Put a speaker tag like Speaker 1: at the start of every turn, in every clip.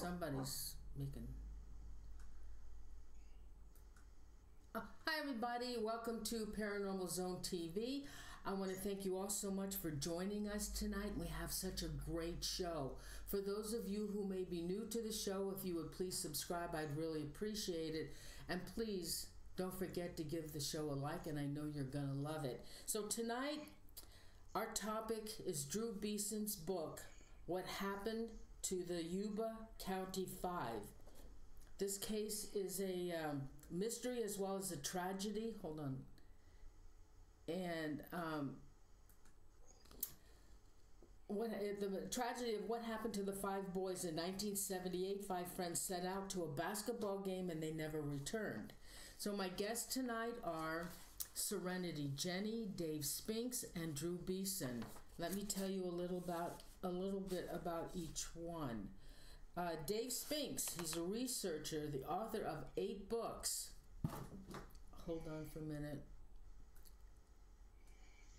Speaker 1: somebody's making. Uh, hi, everybody. Welcome to Paranormal Zone TV. I want to thank you all so much for joining us tonight. We have such a great show. For those of you who may be new to the show, if you would please subscribe, I'd really appreciate it. And please don't forget to give the show a like, and I know you're going to love it. So, tonight, our topic is Drew Beeson's book, What Happened to the Yuba County Five. This case is a um, mystery as well as a tragedy. Hold on. And um, what the tragedy of what happened to the five boys in 1978. Five friends set out to a basketball game and they never returned. So my guests tonight are Serenity Jenny, Dave Spinks, and Drew Beeson. Let me tell you a little about a little bit about each one. Uh, Dave Spinks, he's a researcher, the author of eight books. Hold on for a minute.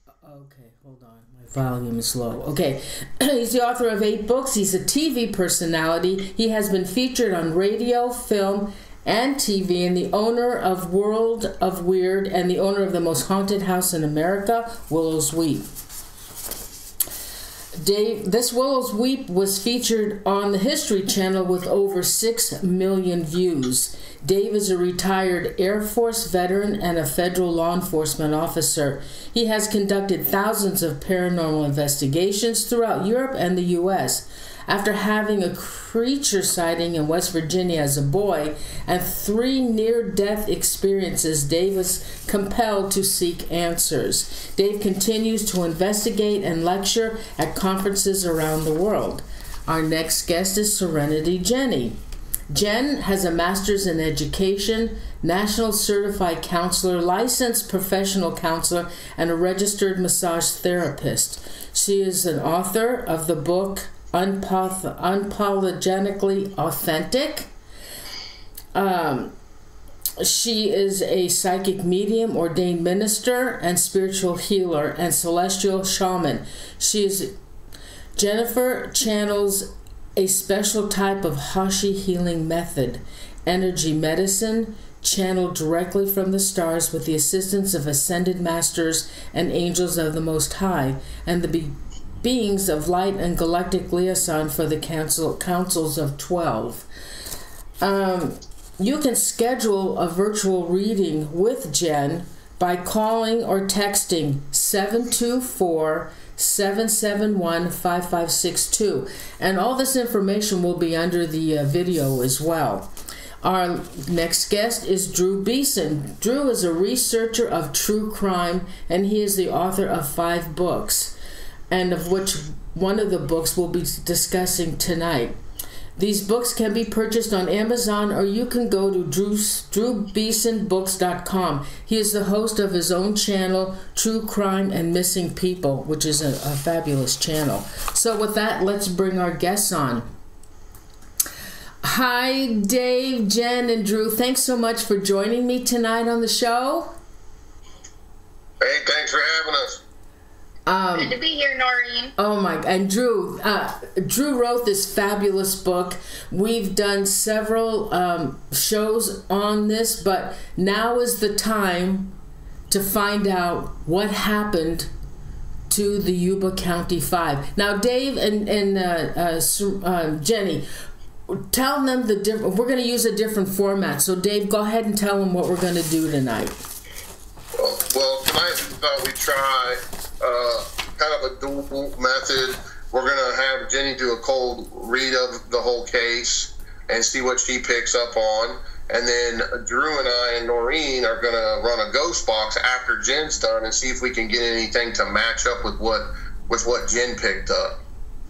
Speaker 1: Uh, okay, hold on. My volume is low. Okay, he's the author of eight books. He's a TV personality. He has been featured on radio, film, and TV, and the owner of World of Weird and the owner of the most haunted house in America, Willow's Weep. Dave, this Willow's Weep was featured on the History Channel with over 6 million views. Dave is a retired Air Force veteran and a federal law enforcement officer. He has conducted thousands of paranormal investigations throughout Europe and the U.S. After having a creature sighting in West Virginia as a boy and three near death experiences, Dave was compelled to seek answers. Dave continues to investigate and lecture at conferences around the world. Our next guest is Serenity Jenny. Jen has a master's in education, national certified counselor, licensed professional counselor, and a registered massage therapist. She is an author of the book unpoth- unapologetically authentic. Um, she is a psychic medium, ordained minister, and spiritual healer, and celestial shaman. She is Jennifer channels a special type of Hashi healing method, energy medicine, channeled directly from the stars with the assistance of ascended masters and angels of the Most High, and the beings of light and galactic liaison for the council, councils of 12. Um, you can schedule a virtual reading with Jen by calling or texting 724 771 5562. And all this information will be under the uh, video as well. Our next guest is Drew Beeson. Drew is a researcher of true crime and he is the author of five books and of which one of the books we'll be discussing tonight. These books can be purchased on Amazon or you can go to drewbeesonbooks.com. He is the host of his own channel, True Crime and Missing People, which is a, a fabulous channel. So, with that, let's bring our guests on. Hi, Dave, Jen, and Drew. Thanks so much for joining me tonight on the show.
Speaker 2: Hey, thanks for having us.
Speaker 3: Um, Good to be here, Norene.
Speaker 1: Oh my! And Drew, uh, Drew wrote this fabulous book. We've done several um, shows on this, but now is the time to find out what happened to the Yuba County Five. Now, Dave and and uh, uh, uh Jenny, tell them the different. We're going to use a different format. So, Dave, go ahead and tell them what we're going to do tonight.
Speaker 2: Well, well tonight we thought we'd try uh, kind of a dual method. We're going to have Jenny do a cold read of the whole case and see what she picks up on. And then Drew and I and Norene are going to run a ghost box after Jen's done and see if we can get anything to match up with what with what Jen picked up.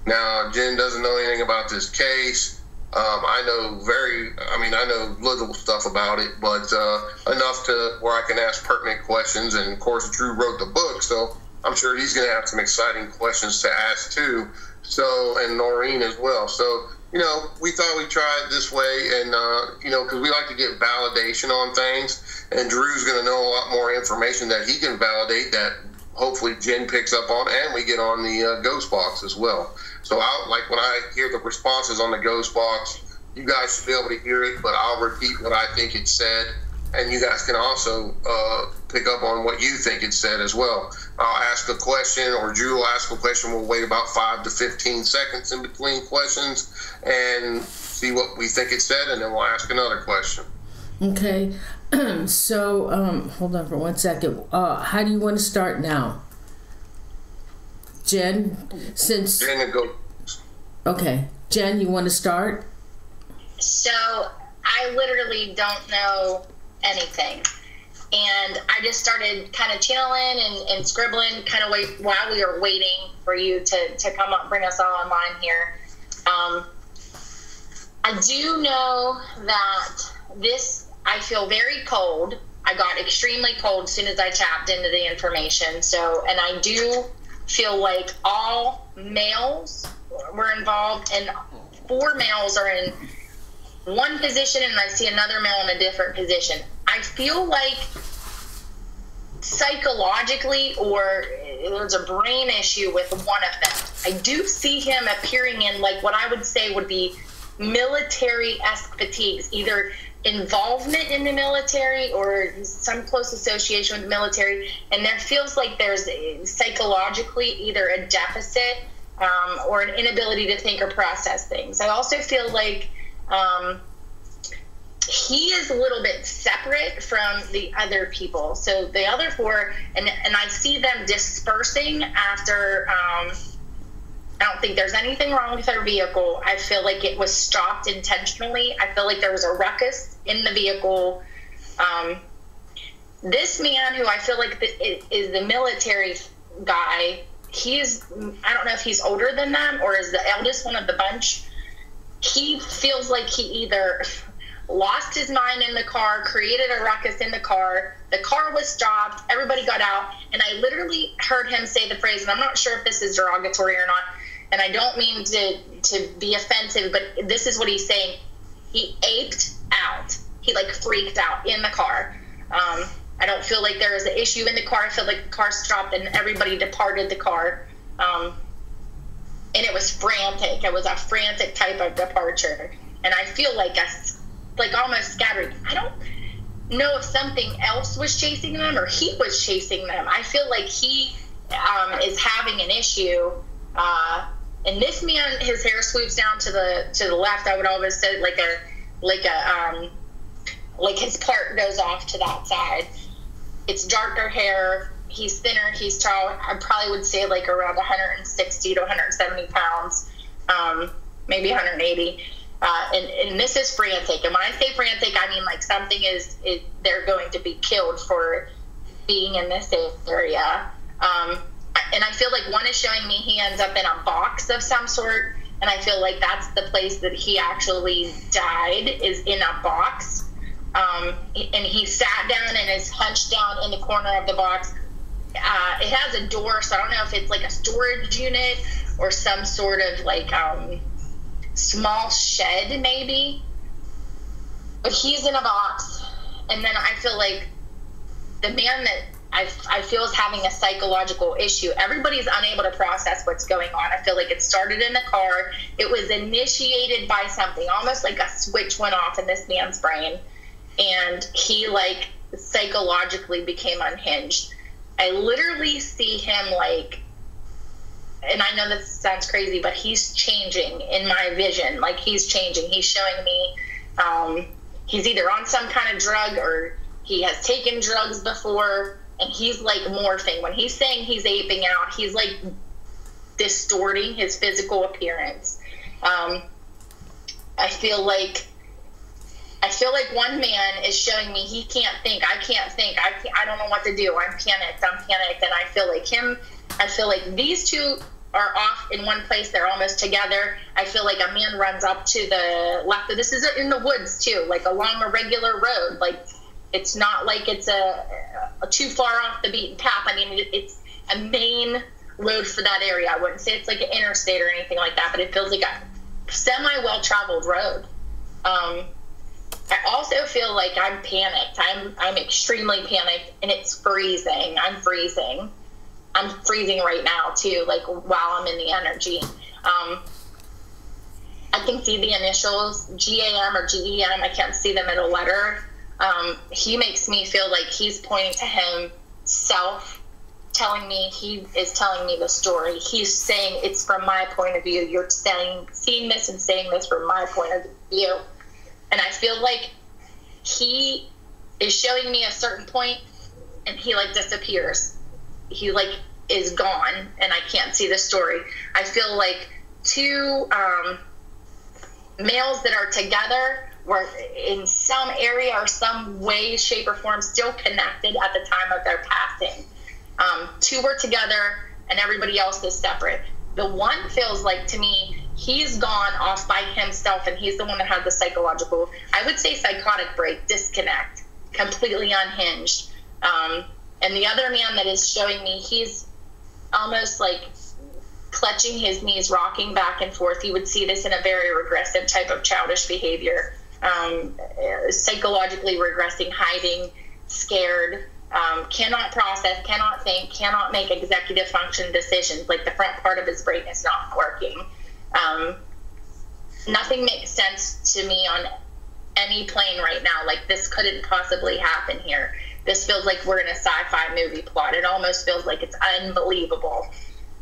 Speaker 2: Now, Jen doesn't know anything about this case. Um, I know very, I mean, I know little stuff about it, but uh, enough to where I can ask pertinent questions. And of course, Drew wrote the book, so I'm sure he's going to have some exciting questions to ask too. So, and Norene as well. So, you know, we thought we'd try it this way, and uh, you know, because we like to get validation on things, and Drew's going to know a lot more information that he can validate that hopefully Jen picks up on, and we get on the uh, ghost box as well. So, I like when I hear the responses on the ghost box, You guys should be able to hear it, but I'll repeat what I think it said, and you guys can also uh, pick up on what you think it said as well. I'll ask a question, or Drew will ask a question. We'll wait about five to 15 seconds in between questions and see what we think it said, and then we'll ask another question.
Speaker 1: Okay. so, um, hold on for one second. Uh, how do you want to start now? Jen, since.
Speaker 2: Jen, go.
Speaker 1: Okay. Jen, you want to start?
Speaker 3: So, I literally don't know anything. And I just started kind of channeling and, and scribbling kind of wait, while we were waiting for you to, to come up, bring us all online here. Um, I do know that this, I feel very cold. I got extremely cold as soon as I tapped into the information. So, and I do feel like all males were involved, and four males are in one position, and I see another male in a different position. I feel like psychologically or there's a brain issue with one of them. I do see him appearing in like what I would say would be military esque fatigues, either involvement in the military or some close association with the military. And there feels like there's a, psychologically either a deficit um, or an inability to think or process things. I also feel like um, he is a little bit separate from the other people. So the other four, and and I see them dispersing after. Um, I don't think there's anything wrong with their vehicle. I feel like it was stopped intentionally. I feel like there was a ruckus in the vehicle. Um, this man, who I feel like is the military guy, he's I don't know if he's older than them or is the eldest one of the bunch. He feels like he either lost his mind in the car, created a ruckus in the car. The car was stopped. Everybody got out. And I literally heard him say the phrase, and I'm not sure if this is derogatory or not. And I don't mean to, to be offensive, but this is what he's saying. He aped out. He like freaked out in the car. Um, I don't feel like there was an issue in the car. I feel like the car stopped and everybody departed the car. Um, and it was frantic. It was a frantic type of departure. And I feel like a like almost scattered. I don't know if something else was chasing them or he was chasing them. I feel like he um, is having an issue. Uh, and this man, his hair swoops down to the to the left. I would always say like a like a um, like his part goes off to that side. It's darker hair. He's thinner. He's tall. I probably would say like around 160 to 170 pounds, um, maybe 180 uh, and, and this is frantic. And when I say frantic, I mean like something is, is they're going to be killed for being in this area. Um, and I feel like one is showing me he ends up in a box of some sort, and I feel like that's the place that he actually died is in a box. Um, and he sat down and is hunched down in the corner of the box. Uh, it has a door, so I don't know if it's like a storage unit or some sort of like um, small shed, maybe. But he's in a box. And then I feel like the man that I, I feel is having a psychological issue. Everybody's unable to process what's going on. I feel like it started in the car. It was initiated by something, almost like a switch went off in this man's brain. And he, like, psychologically became unhinged. I literally see him, like, and I know this sounds crazy, but he's changing in my vision. Like he's changing. He's showing me um, he's either on some kind of drug or he has taken drugs before, and he's like morphing. When he's saying he's aping out, he's like distorting his physical appearance. Um, I feel like I feel like one man is showing me he can't think. I can't think. I can't, I don't know what to do. I'm panicked. I'm panicked, and I feel like him I feel like these two are off in one place. They're almost together. I feel like a man runs up to the left. Of this is in the woods too, like along a regular road. Like it's not like it's a, a too far off the beaten path. I mean, it's a main road for that area. I wouldn't say it's like an interstate or anything like that, but it feels like a semi well traveled road. Um, I also feel like I'm panicked. I'm I'm extremely panicked, and it's freezing. I'm freezing. I'm freezing right now too, like while I'm in the energy. Um, I can see the initials GAM or GEM. I can't see them in a letter. Um, he makes me feel like he's pointing to himself, telling me he is telling me the story. He's saying it's from my point of view. You're saying seeing this and saying this from my point of view, and I feel like he is showing me a certain point, and he like disappears. He like is gone, and I can't see the story. I feel like two. Um, males that are together were in some area or some way, shape, or form still connected at the time of their passing. Um, two were together and everybody else is separate. The one feels like to me, he's gone off by himself and he's the one that had the psychological, I would say psychotic break, disconnect, completely unhinged. Um, and the other man that is showing me, he's almost like clutching his knees, rocking back and forth. You would see this in a very regressive type of childish behavior, um, psychologically regressing, hiding, scared, um, cannot process, cannot think, cannot make executive function decisions. Like the front part of his brain is not working. Um, nothing makes sense to me on any plane right now. Like this couldn't possibly happen here. This feels like we're in a sci-fi movie plot. It almost feels like it's unbelievable.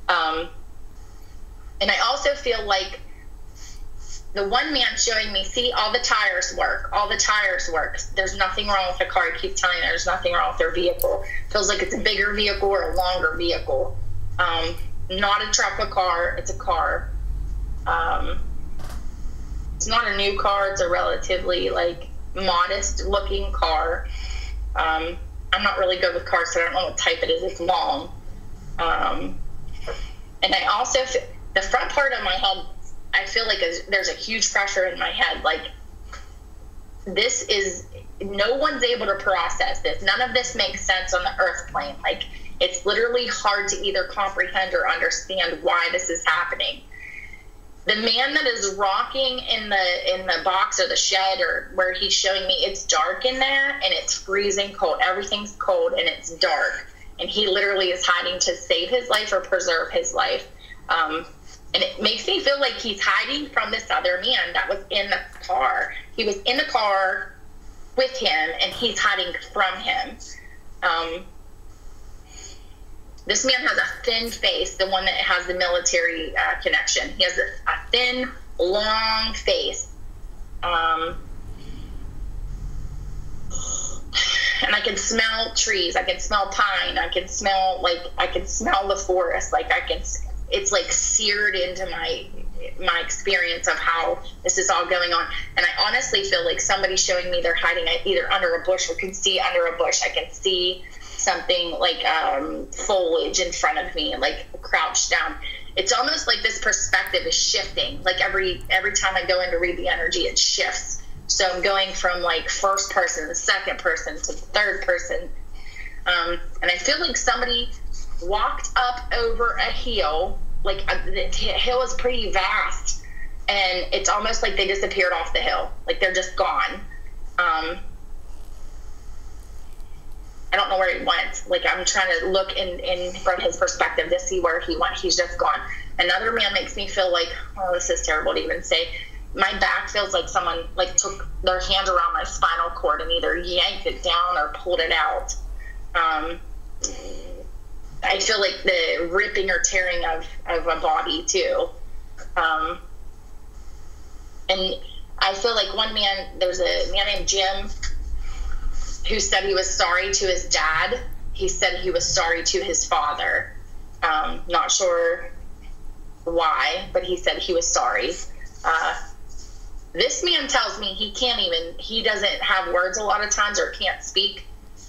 Speaker 3: Um, and I also feel like the one man showing me, see, all the tires work, all the tires work. There's nothing wrong with the car. He keeps telling me there's nothing wrong with their vehicle. Feels like it's a bigger vehicle or a longer vehicle. Um, not a truck, a car. It's a car. Um, it's not a new car. It's a relatively like modest looking car. Um, I'm not really good with cars, so I don't know what type it is. It's long. Um, and I also the front part of my head, I feel like there's a huge pressure in my head. Like, this is, no one's able to process this. None of this makes sense on the earth plane. Like, it's literally hard to either comprehend or understand why this is happening. The man that is rocking in the in the box or the shed or where he's showing me, it's dark in there and it's freezing cold. Everything's cold and it's dark, and he literally is hiding to save his life or preserve his life. Um, and it makes me feel like he's hiding from this other man that was in the car. He was in the car with him, and he's hiding from him. Um, this man has a thin face, the one that has the military uh, connection. He has a, a thin, long face. Um, and I can smell trees. I can smell pine. I can smell like I can smell the forest. Like I can it's like seared into my my experience of how this is all going on. And I honestly feel like somebody showing me they're hiding either under a bush or can see under a bush. I can see something like um, foliage in front of me, like crouched down. It's almost like this perspective is shifting. Like every every time I go in to read the energy, it shifts. So I'm going from like first person to second person to third person. Um, and I feel like somebody walked up over a hill. Like uh, the hill is pretty vast, and it's almost like they disappeared off the hill. Like they're just gone. Um, I don't know where he went. Like I'm trying to look in, in from his perspective to see where he went. He's just gone. Another man makes me feel like, oh, this is terrible to even say. My back feels like someone like took their hand around my spinal cord and either yanked it down or pulled it out. Um, I feel like the ripping or tearing of, of a body too. Um, and I feel like one man, there's a man named Jim who said he was sorry to his dad. He said he was sorry to his father. Um, not sure why, but he said he was sorry. Uh, this man tells me he can't even, he doesn't have words a lot of times or can't speak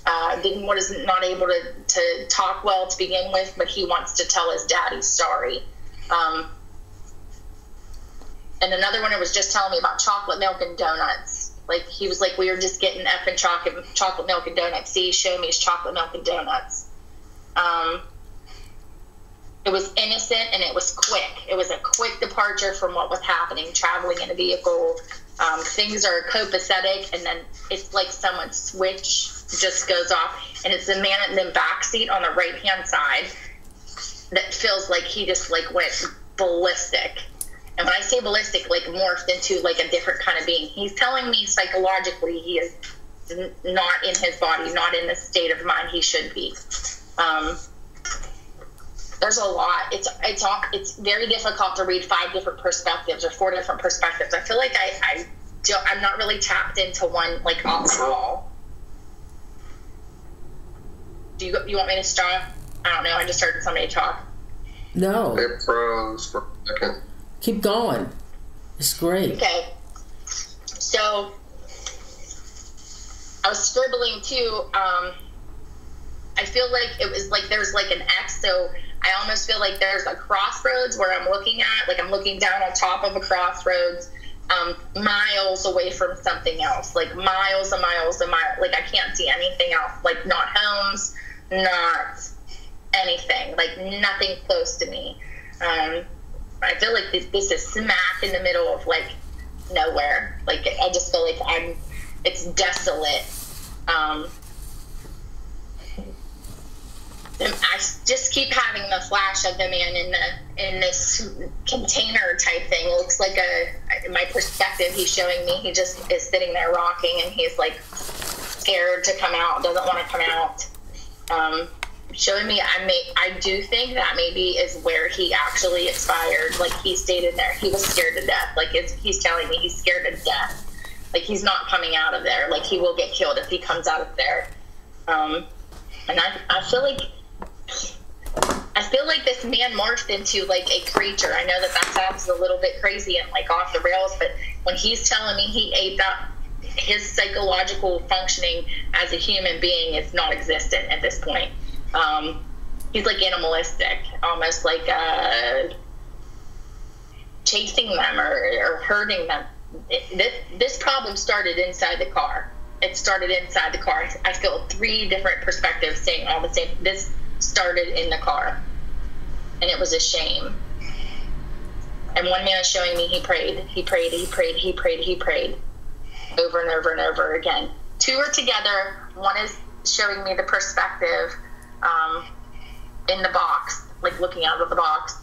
Speaker 3: uh, didn't not able to, to talk well to begin with, but he wants to tell his dad he's sorry. Um, and another one was just telling me about chocolate milk and donuts. Like he was like, we were just getting effing chocolate chocolate milk and donuts. See, show me his chocolate milk and donuts. Um, it was innocent and it was quick. It was a quick departure from what was happening, traveling in a vehicle. Um, things are copacetic, and then it's like someone switch just goes off, and it's the man in the back seat on the right hand side that feels like he just like went ballistic. And when I say ballistic, like morphed into like a different kind of being. He's telling me psychologically he is not in his body, not in the state of mind he should be. Um, there's a lot. It's it's all, it's very difficult to read five different perspectives or four different perspectives. I feel like I I don't, I'm not really tapped into one like all. Do you you want me to stop? I don't know. I just heard somebody talk.
Speaker 1: No.
Speaker 2: It froze for a second.
Speaker 1: Keep going. It's great.
Speaker 3: Okay. So I was scribbling too. Um, I feel like it was like there's like an X, so I almost feel like there's a crossroads where I'm looking at, like I'm looking down on top of a crossroads, um, miles away from something else, like miles and miles and miles. Like I can't see anything else, like not homes, not anything, like nothing close to me. Um, I feel like this, this is smack in the middle of like nowhere. Like I just feel like I'm, it's desolate. Um, I just keep having the flash of the man in the in this container type thing. It looks like a my perspective. He's showing me. He just is sitting there rocking, and he's like scared to come out. Doesn't want to come out. Um, showing me. I may. I do think that maybe is where he actually expired. Like he stayed in there. He was scared to death. Like he's telling me he's scared to death. Like he's not coming out of there. Like he will get killed if he comes out of there. Um, and I, I feel like I feel like this man morphed into like a creature. I know that that sounds a little bit crazy and like off the rails, but when he's telling me he ate up, his psychological functioning as a human being is non-existent at this point. Um, he's like animalistic, almost like uh, chasing them or, or hurting them. This, this problem started inside the car. It started inside the car. I feel three different perspectives saying all the same. This started in the car. And it was a shame. And one man is showing me he prayed, he prayed, he prayed, he prayed, he prayed over and over and over again. Two are together. One is showing me the perspective um, in the box, like looking out of the box.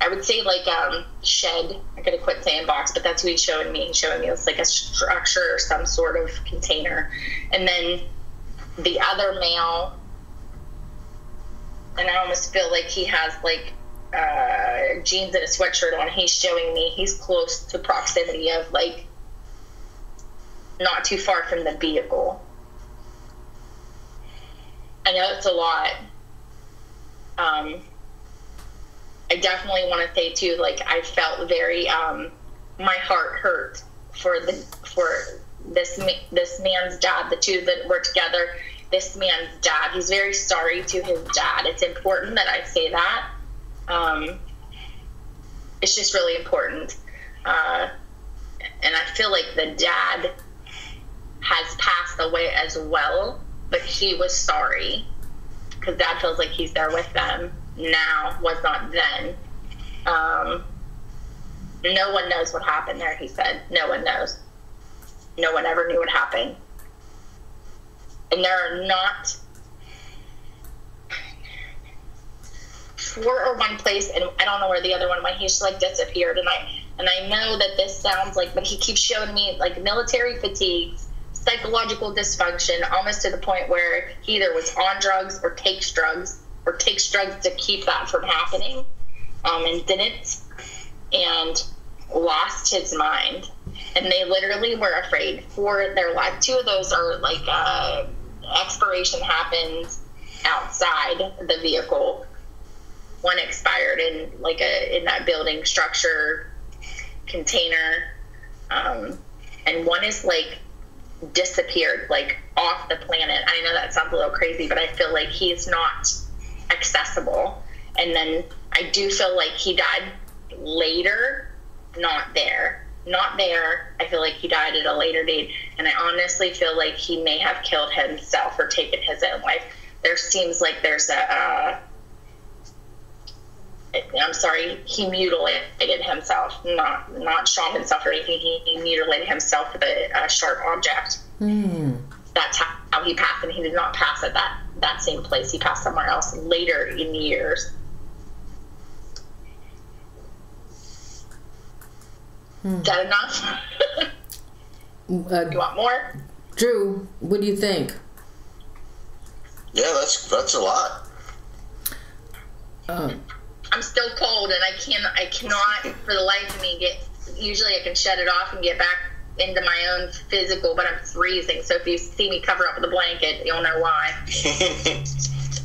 Speaker 3: I would say like um, shed. I gotta quit saying box, but that's what he's showing me. He's showing me it's like a structure or some sort of container. And then the other male and I almost feel like he has like uh, jeans and a sweatshirt on. He's showing me he's close to proximity of like not too far from the vehicle. I know it's a lot. Um, I definitely want to say too, like I felt very, um, my heart hurt for the for this this man's dad. The two that were together this man's dad. He's very sorry to his dad. It's important that I say that. Um, it's just really important. Uh, and I feel like the dad has passed away as well, but he was sorry because dad feels like he's there with them now, was not then. Um, no one knows what happened there, he said. No one knows. No one ever knew what happened and there are not four or one place, and I don't know where the other one went. He's like disappeared, and I and I know that this sounds like, but he keeps showing me like military fatigue, psychological dysfunction, almost to the point where he either was on drugs or takes drugs or takes drugs to keep that from happening, um, and didn't, and lost his mind and they literally were afraid for their life. Two of those are like uh, expiration happens outside the vehicle. One expired in like a in that building structure container, um, and one is like disappeared, like off the planet. I know that sounds a little crazy, but I feel like he's not accessible. And then I do feel like he died later, not there not there. I feel like he died at a later date, and I honestly feel like he may have killed himself or taken his own life. There seems like there's a. Uh, I'm sorry, he mutilated himself, not not shot himself or anything. He, he mutilated himself with a, a sharp object.
Speaker 1: Mm.
Speaker 3: That's how, how he passed, and he did not pass at that that same place. He passed somewhere else later in the years. Is that enough?
Speaker 1: Uh,
Speaker 3: you want more?
Speaker 1: Drew, what do you think?
Speaker 4: Yeah, that's that's a lot.
Speaker 1: Um,
Speaker 3: I'm still cold, and I can I cannot for the life of me get. Usually, I can shut it off and get back into my own physical, but I'm freezing. So if you see me cover up with a blanket, you'll know why.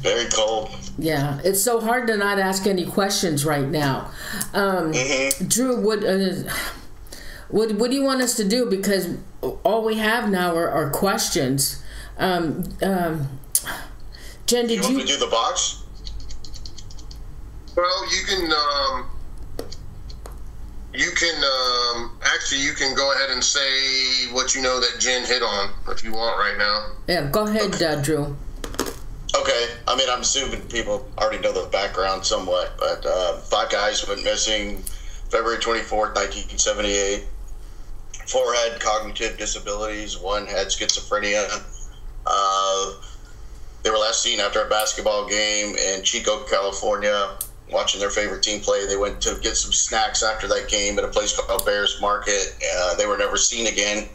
Speaker 4: Very cold.
Speaker 1: Yeah, it's so hard to not ask any questions right now. Um,
Speaker 4: Mm-hmm.
Speaker 1: Drew, what, uh, what what do you want us to do? Because all we have now are, are questions. Um, um, Jen,
Speaker 4: You
Speaker 1: did
Speaker 4: want
Speaker 1: you?
Speaker 4: to do the box?
Speaker 2: Well, you can. Um, you can um, actually you can go ahead and say what you know that Jen hit on if you want right now.
Speaker 1: Yeah, go ahead, uh, Drew.
Speaker 4: Okay. I mean, I'm assuming people already know the background somewhat, but uh, five guys went missing February 24th, 1978. Four had cognitive disabilities. One had schizophrenia. Uh, they were last seen after a basketball game in Chico, California, watching their favorite team play. They went to get some snacks after that game at a place called Behr's Market. Uh, they were never seen again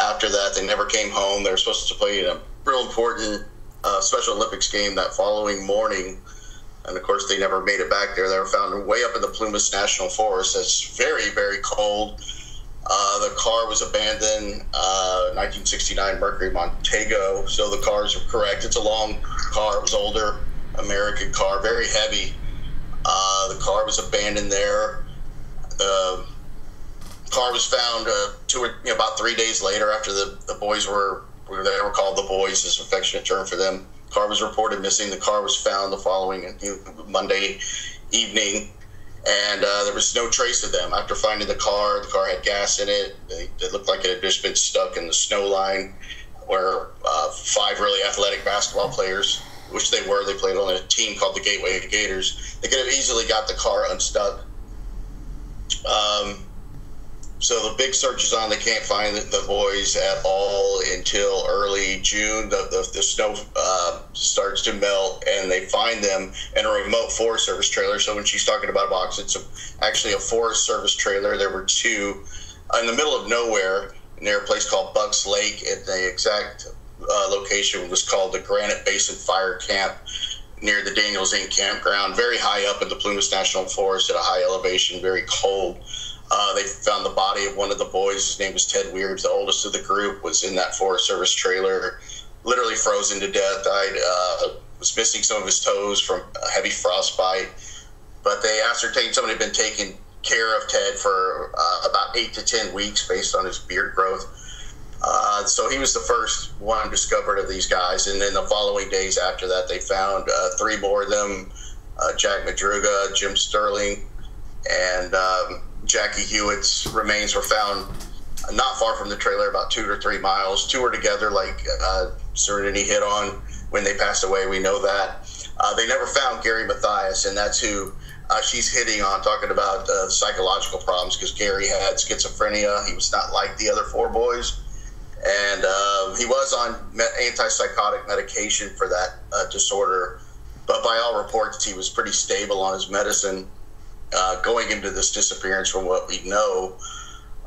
Speaker 4: after that. They never came home. They were supposed to play in a real important uh, Special Olympics game that following morning. And of course, they never made it back there. They were found way up in the Plumas National Forest. It's very, very cold. Uh, the car was abandoned, uh, 1969 Mercury Montego. So the cars are correct. It's a long car. It was older, American car, very heavy. Uh, the car was abandoned there. The car was found uh, two or you know, about three days later after the, the boys were, were they were called the boys is affectionate term for them. Car was reported missing. The car was found the following Monday evening, and uh, there was no trace of them. After finding the car, the car had gas in it. It looked like it had just been stuck in the snow line, where uh, five really athletic basketball players, which they were, they played on a team called the Gateway Gators. They could have easily got the car unstuck. Um, so the big search is on. They can't find the, boys at all until early June. The, the, the snow uh, starts to melt, and they find them in a remote Forest Service trailer. So when she's talking about a box, it's a, actually a Forest Service trailer. There were two in the middle of nowhere near a place called Bucks Lake. at the exact uh, location was called the Granite Basin Fire Camp near the Daniels Inn campground, very high up in the Plumas National Forest at a high elevation, very cold. Uh, they found the body of one of the boys. His name was Ted Weiher, the oldest of the group, was in that Forest Service trailer, literally frozen to death. I uh, was missing some of his toes from a heavy frostbite. But they ascertained somebody had been taking care of Ted for uh, about eight to ten weeks based on his beard growth. Uh, so he was the first one discovered of these guys, and then the following days after that, they found uh, three more of them: uh, Jack Madruga, Jim Sterling, and um, Jackie Huett's remains were found not far from the trailer, about two or three miles. Two were together, like uh, Serenity hit on when they passed away. We know that. Uh, they never found Gary Mathias, and that's who uh, she's hitting on, talking about psychological problems because Gary had schizophrenia. He was not like the other four boys. And uh, he was on antipsychotic medication for that uh, disorder. But by all reports, he was pretty stable on his medicine uh, going into this disappearance from what we know.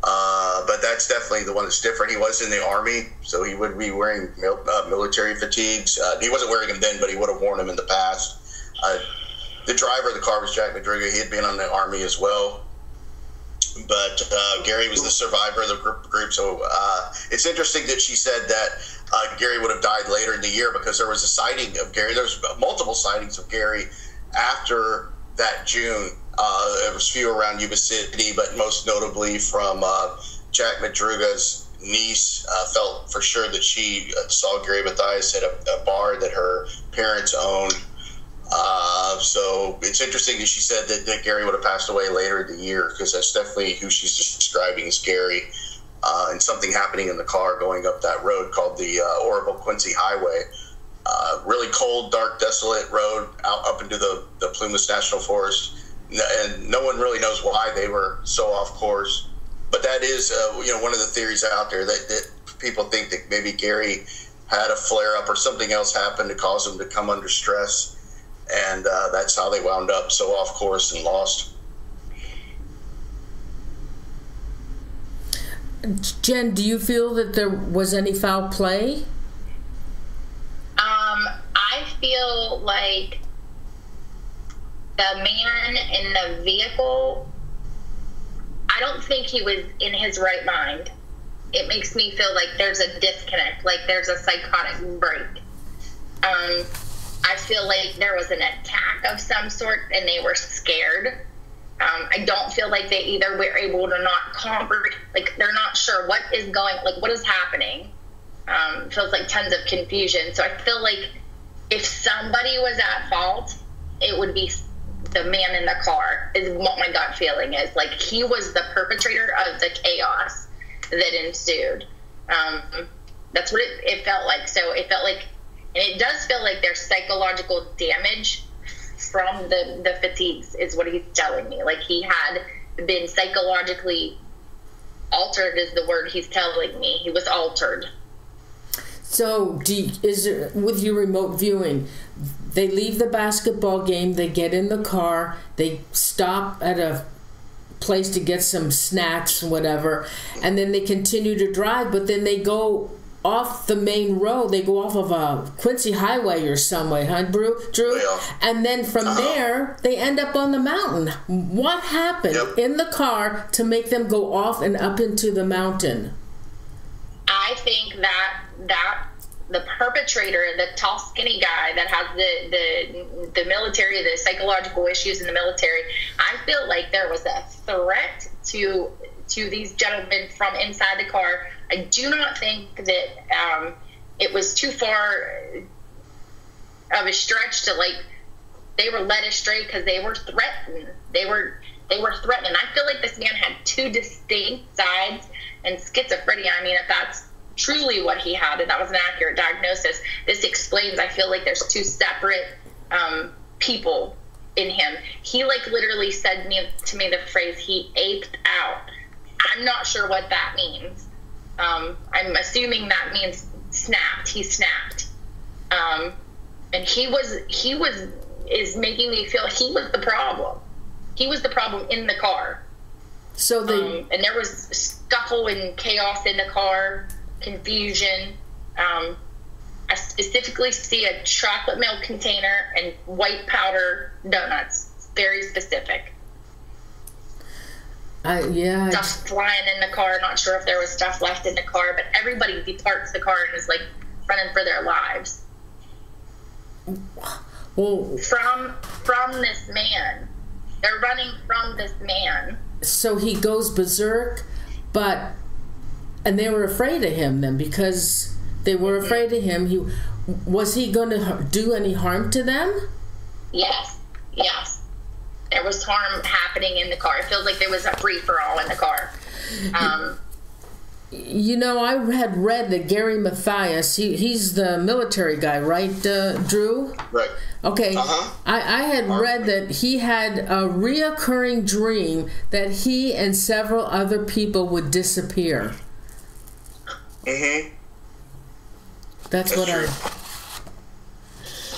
Speaker 4: Uh, but that's definitely the one that's different. He was in the army, so he would be wearing mil- uh, military fatigues. Uh, he wasn't wearing them then, but he would have worn them in the past. Uh, the driver of the car was Jack Madruga. He had been on the army as well. But uh, Gary was the survivor of the group. group so uh, it's interesting that she said that uh, Gary would have died later in the year because there was a sighting of Gary. There's multiple sightings of Gary after that June. Uh, it was few around Yuba City, but most notably from uh, Jack Madruga's niece. Uh, felt for sure that she saw Gary Mathias at a, a bar that her parents owned. Uh, so it's interesting that she said that, that Gary would have passed away later in the year because that's definitely who she's describing as Gary. Uh, and something happening in the car going up that road called the uh, Oroville Quincy Highway. Uh, really cold, dark, desolate road out up into the, the Plumas National Forest. And no one really knows why they were so off course. But that is, uh, you know, one of the theories out there that, that people think that maybe Gary had a flare up or something else happened to cause him to come under stress and uh, that's how they wound up so off course and lost.
Speaker 1: Jen, do you feel that there was any foul play?
Speaker 3: Um, I feel like the man in the vehicle, I don't think he was in his right mind. It makes me feel like there's a disconnect, like there's a psychotic break. Um, I feel like there was an attack of some sort and they were scared. Um, I don't feel like they either were able to not comprehend, like they're not sure what is going, like what is happening. Um, feels like tons of confusion. So I feel like if somebody was at fault, it would be the man in the car. Is what my gut feeling is. Like he was the perpetrator of the chaos that ensued. Um, that's what it, it felt like. So it felt like, and it does feel like there's psychological damage from the the fatigues. Is what he's telling me. Like he had been psychologically altered. Is the word he's telling me. He was altered.
Speaker 1: So, you, is it with your remote viewing? They leave the basketball game. They get in the car. They stop at a place to get some snacks, whatever, and then they continue to drive. But then they go off the main road. They go off of a Quincy Highway or some way, huh, Drew? Drew?
Speaker 4: Yeah.
Speaker 1: And then from
Speaker 4: Uh-huh.
Speaker 1: there, they end up on the mountain. What happened
Speaker 4: Yep.
Speaker 1: in the car to make them go off and up into the mountain?
Speaker 3: I think that that the perpetrator, the tall, skinny guy that has the the the military, the psychological issues in the military, I feel like there was a threat to to these gentlemen from inside the car. I do not think that um, it was too far of a stretch to like they were led astray because they were threatened. They were they were threatened. I feel like this man had two distinct sides and schizophrenia. I mean, if that's truly what he had and that was an accurate diagnosis, this explains. I feel like there's two separate um, people in him. He like literally said me to me the phrase he aped out. I'm not sure what that means. Um, I'm assuming that means snapped. He snapped. Um, and he was he was is making me feel he was the problem. He was the problem in the car.
Speaker 1: So they.
Speaker 3: Um, and there was scuffle and chaos in the car, confusion. Um, I specifically see a chocolate milk container and white powder donuts. Very specific.
Speaker 1: Uh, I, yeah,
Speaker 3: Stuff flying in the car. Not sure if there was stuff left in the car, but everybody departs the car and is like running for their lives
Speaker 1: well,
Speaker 3: from from this man. They're running from this man.
Speaker 1: so he goes berserk, but and they were afraid of him then because they were mm-hmm. afraid of him. He was he going to do any harm to them?
Speaker 3: Yes, yes. There was harm happening in the car. It feels like there was a free for all in the car. Um,
Speaker 1: You know, I had read that Gary Mathias, he, he's the military guy, right, uh, Drew?
Speaker 4: Right.
Speaker 1: Okay.
Speaker 4: Uh-huh.
Speaker 1: I, I had read that he had a reoccurring dream that he and several other people would disappear.
Speaker 4: Mm-hmm.
Speaker 1: That's,
Speaker 4: That's
Speaker 1: what
Speaker 4: true.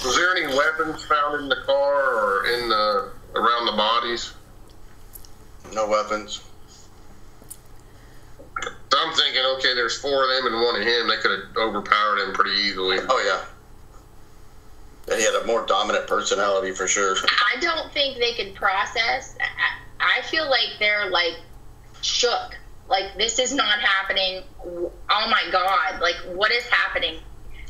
Speaker 2: Was there any weapons found in the car or in the around the bodies?
Speaker 4: No weapons.
Speaker 2: So I'm thinking, okay, there's four of them and one of him. They could have overpowered him pretty easily.
Speaker 4: Oh yeah. And he had a more dominant personality for sure.
Speaker 3: I don't think they could process. I, I feel like they're like shook. Like this is not happening. Oh my god! Like what is happening?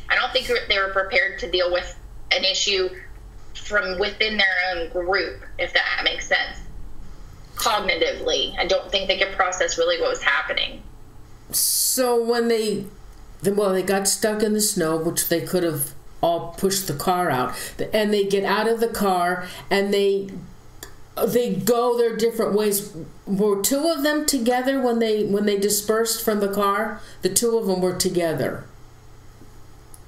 Speaker 3: I don't think they were prepared to deal with an issue from within their own group, if that makes sense. Cognitively, I don't think they could process really what was happening.
Speaker 1: So when they, then, well, they got stuck in the snow, which they could have all pushed the car out, and they get out of the car and they they go their different ways. Were two of them together when they when they dispersed from the car? The two of them were together.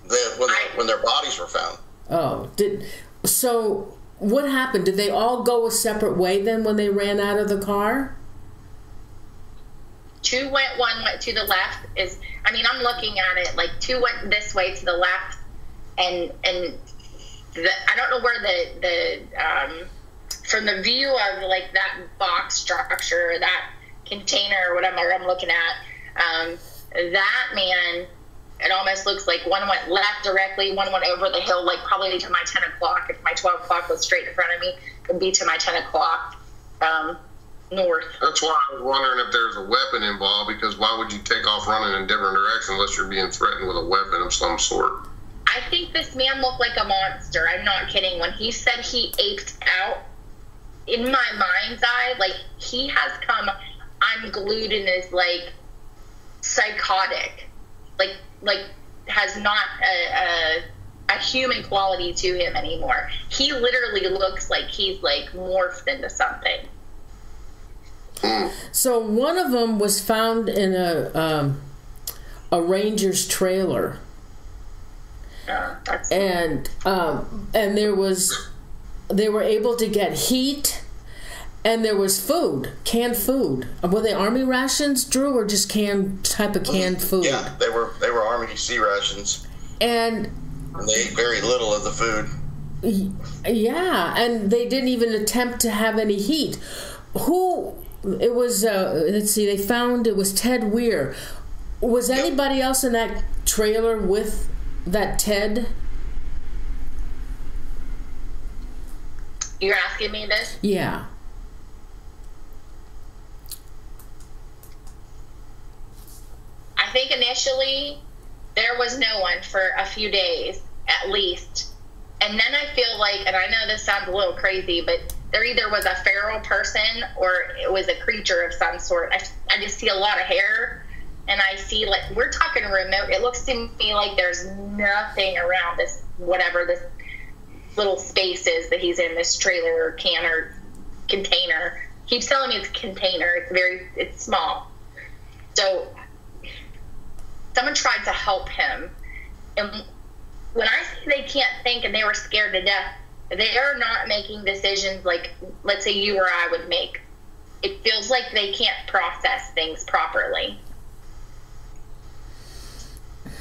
Speaker 4: They, when, when their bodies were found.
Speaker 1: Oh, did so? What happened? Did they all go a separate way then when they ran out of the car?
Speaker 3: two went one went to the left is i mean i'm looking at it like two went this way to the left and and the, i don't know where the the um from the view of like that box structure that container or whatever i'm looking at Um, that man, it almost looks like one went left directly, one went over the hill, like probably to my 10 o'clock. If my 12 o'clock was straight in front of me, it would be to my 10 o'clock um, north.
Speaker 2: That's why I was wondering if there's a weapon involved because why would you take off running in different directions unless you're being threatened with a weapon of some sort?
Speaker 3: I think this man looked like a monster. I'm not kidding. When he said he aped out, in my mind's eye, like he has come unglued and is like psychotic, like like has not a, a, a human quality to him anymore. He literally looks like he's like morphed into something.
Speaker 1: So one of them was found in a um, a ranger's trailer,
Speaker 3: Uh,
Speaker 1: and um, and there was they were able to get heat, and there was food, canned food. Were they army rations, Drew, or just canned type of canned food?
Speaker 4: Yeah, they were they were Army C rations,
Speaker 1: And
Speaker 4: and they ate very little of the food.
Speaker 1: Yeah, and they didn't even attempt to have any heat. Who? It was. Uh, let's see. They found it was Ted Weiher. Was anybody else in that trailer with that Ted?
Speaker 3: you're asking me this.
Speaker 1: Yeah.
Speaker 3: I think initially there was no one for a few days at least. And then I feel like, and I know this sounds a little crazy, but there either was a feral person or it was a creature of some sort. I, I just see a lot of hair and I see like, we're talking remote. It looks to me like there's nothing around this, whatever this little space is that he's in, this trailer or can or container. Keeps telling me it's a container. It's very, it's small. So someone tried to help him. And when I say they can't think and they were scared to death, they are not making decisions like, let's say, you or I would make. It feels like they can't process things properly.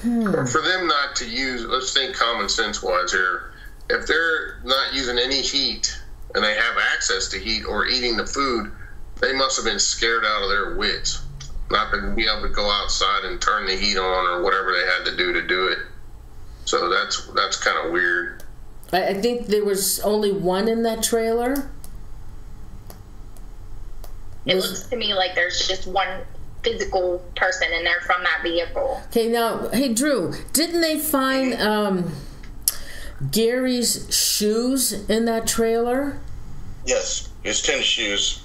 Speaker 3: Hmm.
Speaker 2: For them not to use, let's think common sense wise here. If they're not using any heat and they have access to heat or eating the food, they must have been scared out of their wits not to be able to go outside and turn the heat on or whatever they had to do to do it. So that's that's kind of weird.
Speaker 1: I, I think there was only one in that trailer.
Speaker 3: It
Speaker 1: Was-
Speaker 3: looks to me like there's just one physical person in there from that vehicle.
Speaker 1: Okay, now, hey Drew, didn't they find um, Gary's shoes in that trailer?
Speaker 4: Yes, his tennis shoes.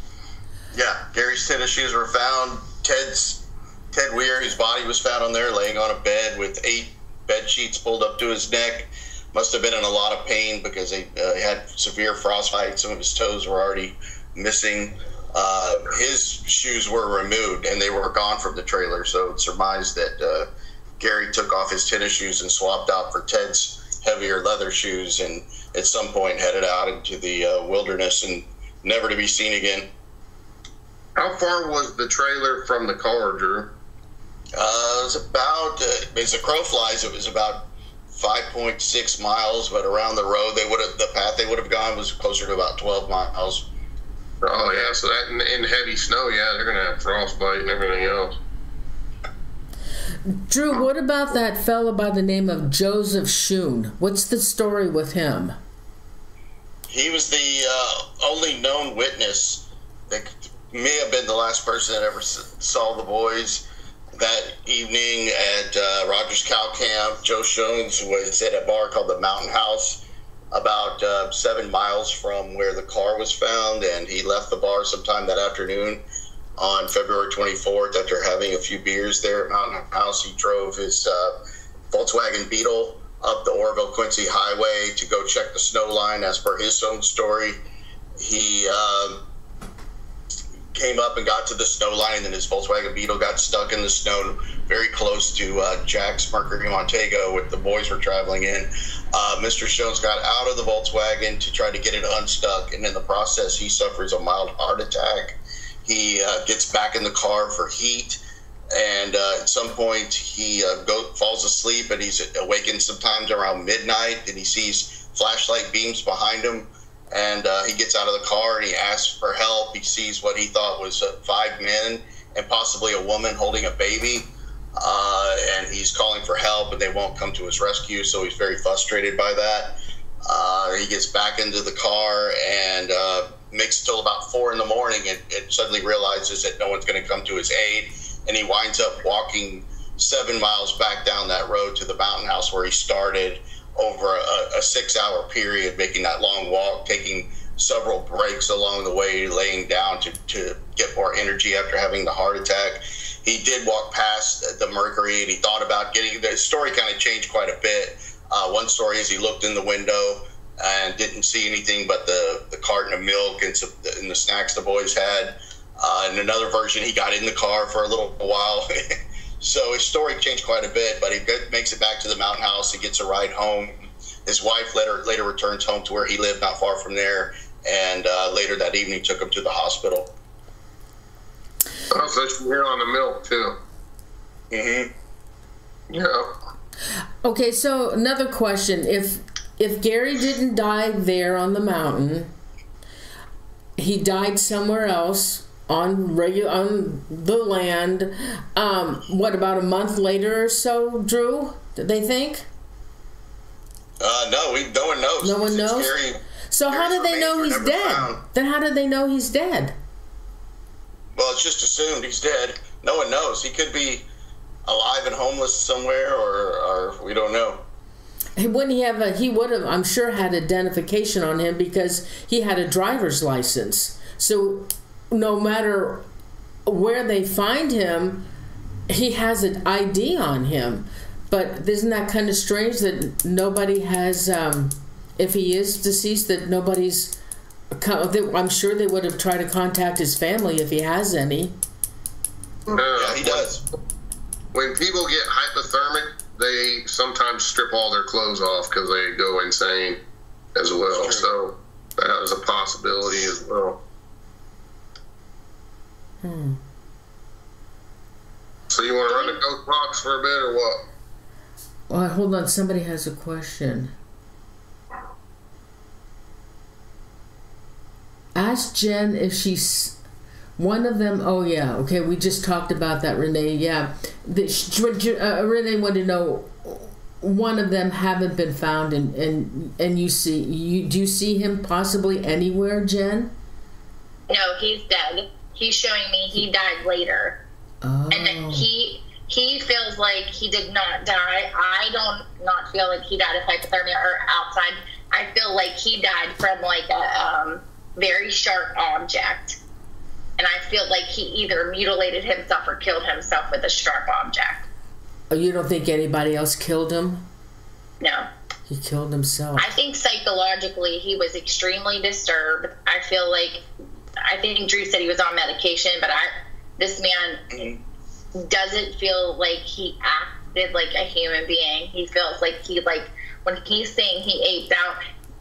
Speaker 4: Yeah, Gary's tennis shoes were found. Ted's Ted Weiher, his body was found on there, laying on a bed with eight bed sheets pulled up to his neck. Must have been in a lot of pain because he uh, had severe frostbite. Some of his toes were already missing. Uh, his shoes were removed and they were gone from the trailer. So it's surmised that uh, Gary took off his tennis shoes and swapped out for Ted's heavier leather shoes, and at some point headed out into the uh, wilderness and never to be seen again.
Speaker 2: How far was the trailer from the car, Drew?
Speaker 4: Uh, it was about, uh, as the crow flies, it was about 5.6 miles, but around the road, they would have the path they would have gone was closer to about 12 miles.
Speaker 2: Oh yeah, so that in, in heavy snow, yeah, they're gonna have frostbite and everything else.
Speaker 1: Drew, what about that fellow by the name of Joseph Schons? What's the story with him?
Speaker 4: He was the uh, only known witness that may have been the last person that ever saw the boys that evening at uh, Rogers Cow Camp. Joe Schons was at a bar called the Mountain House, about uh, seven miles from where the car was found, and he left the bar sometime that afternoon on February 24th after having a few beers there at Mountain House. He drove his uh, Volkswagen Beetle up the Oroville Quincy Highway to go check the snow line, as per his own story. He um, came up and got to the snow line, and his Volkswagen Beetle got stuck in the snow very close to uh, Jack's Mercury Montego, with the boys were traveling in. Uh, Mr. Schons got out of the Volkswagen to try to get it unstuck, and in the process, he suffers a mild heart attack. He uh, gets back in the car for heat, and uh, at some point, he uh, go, falls asleep, and he's awakened sometimes around midnight, and he sees flashlight beams behind him and uh, he gets out of the car and he asks for help. He sees what he thought was uh, five men and possibly a woman holding a baby. Uh, and he's calling for help, and they won't come to his rescue. So he's very frustrated by that. Uh, he gets back into the car and uh, makes till about four in the morning, and, and suddenly realizes that no one's going to come to his aid, and he winds up walking seven miles back down that road to the mountain house where he started over a, a six-hour period, making that long walk, taking several breaks along the way, laying down to, to get more energy after having the heart attack. He did walk past the Mercury and he thought about getting the story kind of changed quite a bit. Uh, one story is he looked in the window and didn't see anything but the, the carton of milk and, some, and the snacks the boys had. Uh, in another version, he got in the car for a little while. so his story changed quite a bit, but he makes it back to the mountain house. He gets a ride home. His wife later later returns home to where he lived, not far from there, and uh, later that evening took him to the hospital.
Speaker 2: Oh, so she's here on the milk too.
Speaker 4: Mm-hmm.
Speaker 2: Yeah.
Speaker 1: Okay, so another question: if if Gary didn't die there on the mountain, he died somewhere else on regular on the land. Um, what about a month later or so, Drew? Did they think?
Speaker 4: Uh, no, we no one knows.
Speaker 1: No one knows?
Speaker 4: Gary-
Speaker 1: So how
Speaker 4: Gary's
Speaker 1: did they know he's dead?
Speaker 4: found.
Speaker 1: Then how did they know he's dead?
Speaker 4: Well, it's just assumed he's dead. No one knows. He could be alive and homeless somewhere, or, or we don't know.
Speaker 1: He wouldn't he have a he would have I'm sure had identification on him because he had a driver's license. So no matter where they find him, he has an ID on him. But isn't that kind of strange that nobody has um, if he is deceased that nobody's I'm sure they would have tried to contact his family if he has any.
Speaker 2: Uh,
Speaker 4: Yeah, he does.
Speaker 2: When people get hypothermic, they sometimes strip all their clothes off because they go insane as well.
Speaker 4: That's
Speaker 2: So that is a possibility as well.
Speaker 1: Hmm.
Speaker 2: So you want to run the ghost box for a bit or what?
Speaker 1: Well, hold on. Somebody has a question. Ask Jen if she's one of them. Oh yeah, okay. We just talked about that, Renee. Yeah, the, uh, Renee wanted to know one of them haven't been found, and and and you see you do you see him possibly anywhere, Jen?
Speaker 3: No, he's dead. He's showing me he died later.
Speaker 1: Oh,
Speaker 3: and he he feels like he did not die. I don't not feel like he died of hypothermia or outside. I feel like he died from like a um, very sharp object, and I feel like he either mutilated himself or killed himself with a sharp object.
Speaker 1: Oh, you don't think anybody else killed him?
Speaker 3: No,
Speaker 1: He killed himself.
Speaker 3: I think psychologically he was extremely disturbed. I feel like I think Drew said he was on medication, but I this man doesn't feel like he acted like a human being. He feels like he like when he's saying he aped out,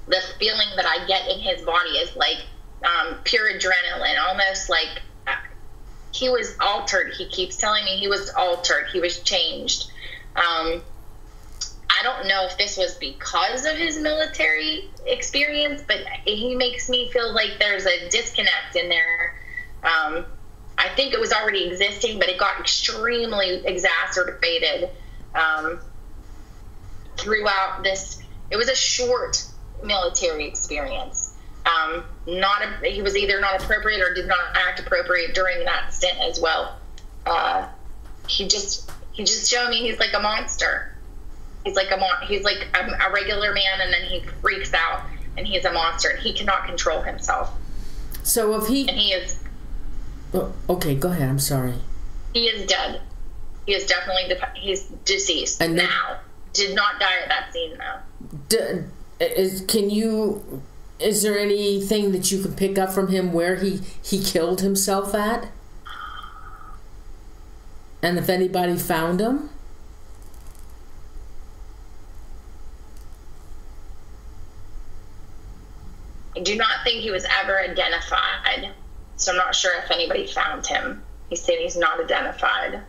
Speaker 3: the feeling that I get in his body is like um, pure adrenaline, almost like uh, he was altered. He keeps telling me he was altered. He was changed. Um, I don't know if this was because of his military experience, but he makes me feel like there's a disconnect in there. Um, I think it was already existing, but it got extremely exacerbated um, throughout this. It was a short military experience. Um, not a, he was either not appropriate or did not act appropriate during that stint as well. Uh, he just he just showed me he's like a monster. He's like a mon- he's like a, a regular man, and then he freaks out, and he's a monster, and he cannot control himself,
Speaker 1: so if he,
Speaker 3: and he is
Speaker 1: oh, okay, go ahead. I'm sorry.
Speaker 3: he is dead. He is definitely de- he's deceased
Speaker 1: And then-
Speaker 3: now. Did not die at that scene though.
Speaker 1: D- is, can you is there anything that you can pick up from him where he he killed himself at and if anybody found him
Speaker 3: I do not think he was ever identified, so I'm not sure if anybody found him. He said he's not identified.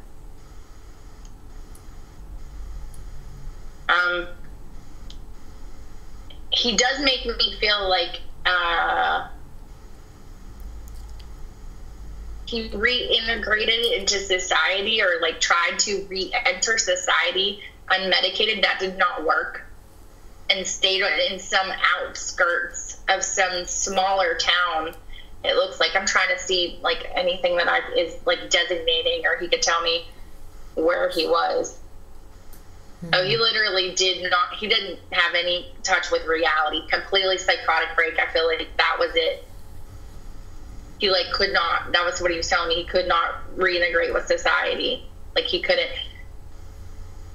Speaker 3: Um, he does make me feel like uh, he reintegrated into society or like tried to re-enter society unmedicated. That did not work, and stayed in some outskirts of some smaller town. It looks like I'm trying to see like anything that I is like designating, or he could tell me where he was. Hmm. Oh, he literally did not. He didn't have any touch with reality. Completely psychotic break. I feel like that was it. He like could not. That was what he was telling me. He could not reintegrate with society. Like he couldn't.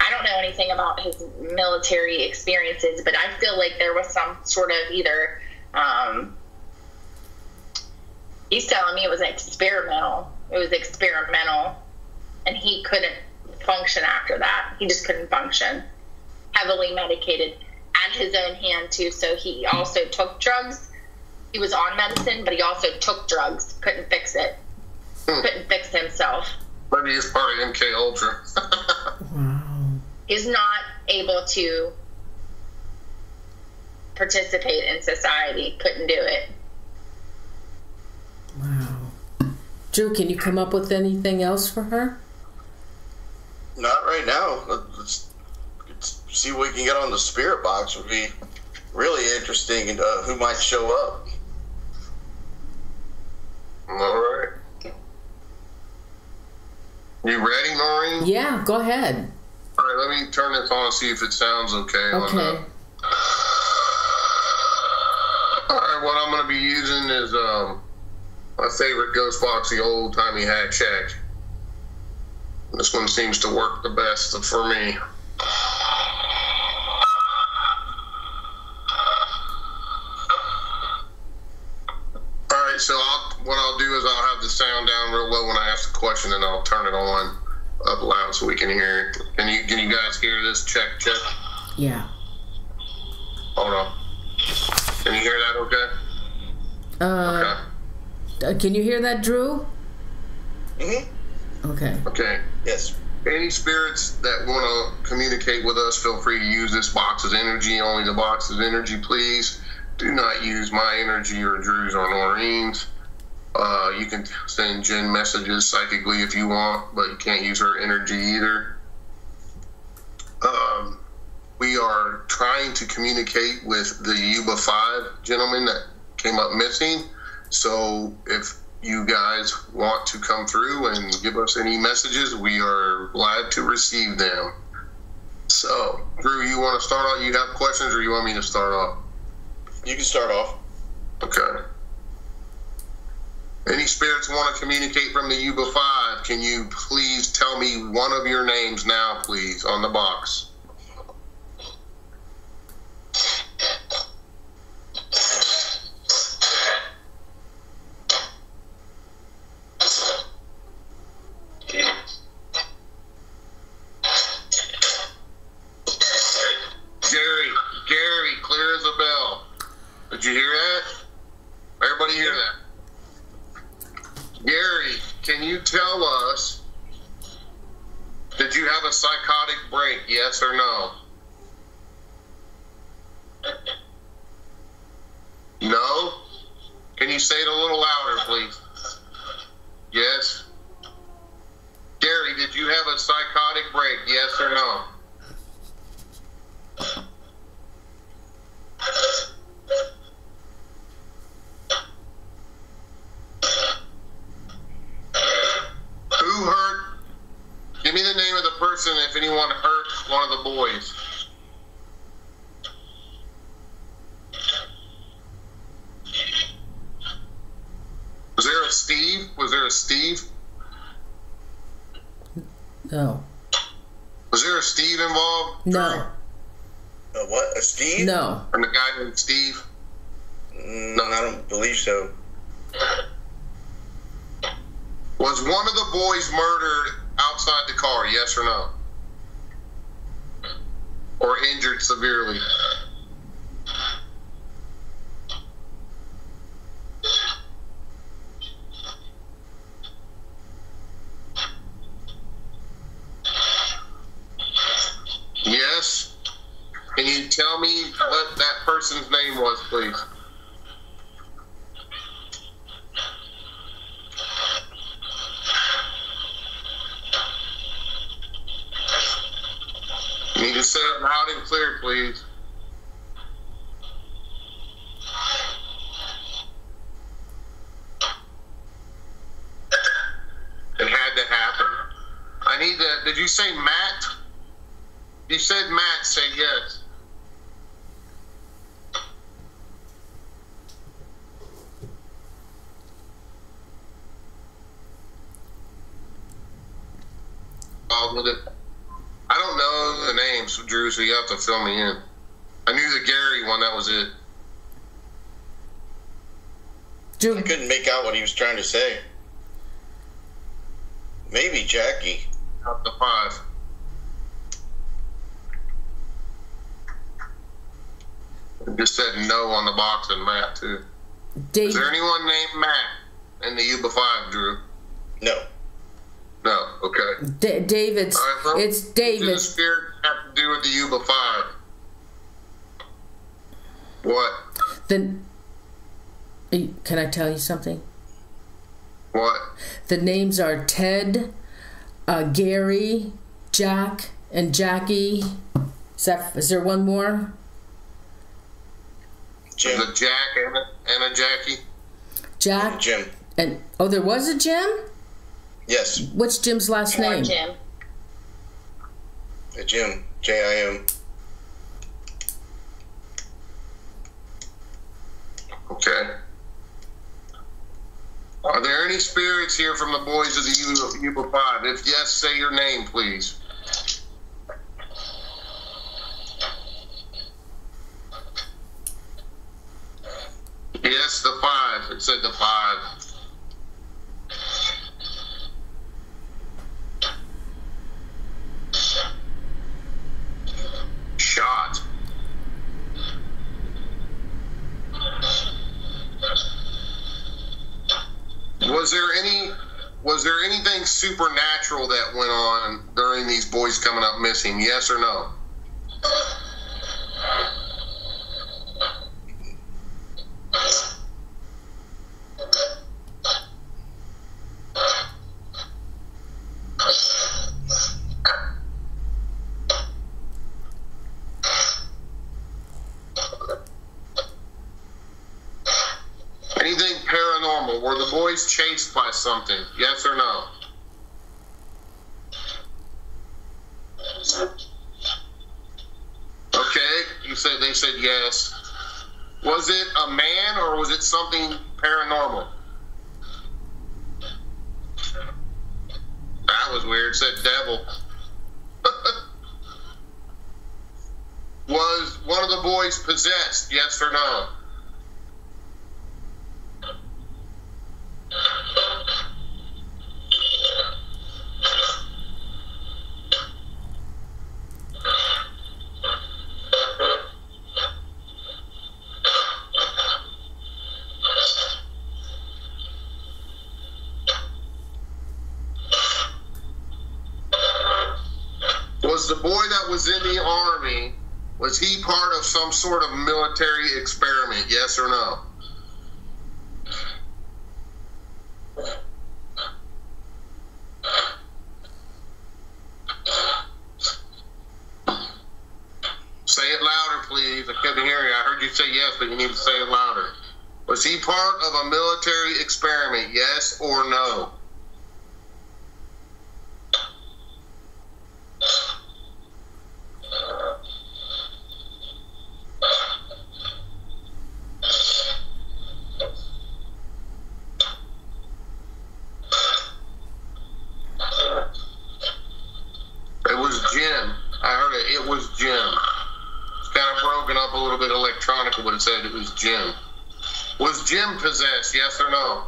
Speaker 3: I don't know anything about his military experiences, but I feel like there was some sort of either. Um, he's telling me it was experimental. It was experimental, and he couldn't function after that. He just couldn't function. Heavily medicated at his own hand too. So he also took drugs. He was on medicine, but he also took drugs. Couldn't fix it.
Speaker 2: Hmm.
Speaker 3: Couldn't fix himself.
Speaker 2: Maybe he's part of MK Ultra.
Speaker 1: Wow.
Speaker 3: He's not able to participate in society. Couldn't do it.
Speaker 1: Wow. Drew, can you come up with anything else for her?
Speaker 4: Not right now. Let's, let's see what we can get on the spirit box. Would be really interesting. And uh, who might show up?
Speaker 2: All right. You ready, Norene?
Speaker 1: Yeah, go ahead.
Speaker 2: All right, let me turn this on and see if it sounds okay. on
Speaker 1: Okay.
Speaker 2: All right, what I'm going to be using is um, my favorite Ghost Box, the old timey hat check. This one seems to work the best for me. All right, so I'll, what I'll do is I'll have the sound down real low when I ask the question, and I'll turn it on up loud so we can hear it. Can you can you guys hear this? Check check.
Speaker 1: Yeah.
Speaker 2: Hold on. Can you hear that? Okay.
Speaker 1: Uh,
Speaker 2: Okay.
Speaker 1: uh, can you hear that, Drew?
Speaker 4: Mm-hmm.
Speaker 1: Okay.
Speaker 2: Okay.
Speaker 4: Yes.
Speaker 2: Any spirits that want to communicate with us, feel free to use this box box's energy. Only the box box's energy, please. Do not use my energy or Drew's or Norene's. Uh, you can send Jen messages psychically if you want, but you can't use her energy either. Um, we are trying to communicate with the Yuba 5 gentleman that came up missing. So if you guys want to come through and give us any messages, we are glad to receive them. So, Drew, you want to start off? You have questions, or you want me to start off?
Speaker 4: You can start off.
Speaker 2: Okay. Any spirits want to communicate from the Yuba 5? Can you please tell me one of your names now, please, on the box? You say Matt? You said Matt. Say yes. With it. I don't know the names, Drew, so you have to fill me in. I knew the Gary one, that was it.
Speaker 4: Dude.
Speaker 1: I
Speaker 4: couldn't make out what he was trying to say. Maybe Jackie.
Speaker 2: Up to five. It just said no on the box and Matt, too. Is there anyone named Matt in the Yuba 5, Drew?
Speaker 4: No.
Speaker 2: No, okay.
Speaker 1: D- David's.
Speaker 2: All right, well,
Speaker 1: It's
Speaker 2: What does the
Speaker 1: David.
Speaker 2: spirit have to do with the Yuba 5? What?
Speaker 1: Then, can I tell you something?
Speaker 2: What?
Speaker 1: The names are Ted, uh, Gary, Jack, and Jackie. Is that? Is there one more?
Speaker 4: Jim.
Speaker 2: Is a Jack and a, and a Jackie?
Speaker 1: Jack
Speaker 4: Jim.
Speaker 1: and oh, there was a Jim.
Speaker 4: Yes.
Speaker 1: What's Jim's last
Speaker 3: More
Speaker 1: name?
Speaker 3: Jim.
Speaker 4: A Jim. J I M.
Speaker 2: Okay. Are there any spirits here from the boys of the Yuba, 5? If yes, say your name, please. Yes, the five. It said the five. Shot. Was there any was there anything supernatural that went on during these boys coming up missing? Yes or no? Anything paranormal? Were the boys chased by something? Yes or no? Okay, you said they said yes. Was it a man or was it something paranormal? That was weird. It said devil. was one of the boys possessed? Yes or no? Was the boy that was in the army, was he part of some sort of military experiment? Yes or no? Say it louder, please. I couldn't hear you. I heard you say yes, but you need to say it louder. Was he part of a military experiment? Yes or no? It was Jim. I heard it. It was Jim. It's kind of broken up a little bit electronically, but it said it was Jim. Jim possessed? Yes or no?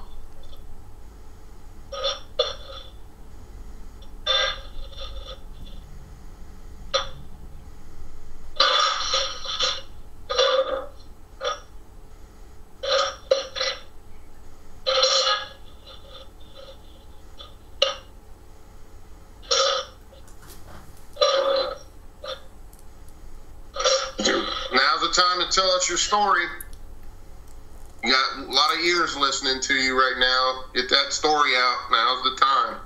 Speaker 2: Now's the time to tell us your story. You got a lot of ears listening to you right now. Get that story out. Now's the time.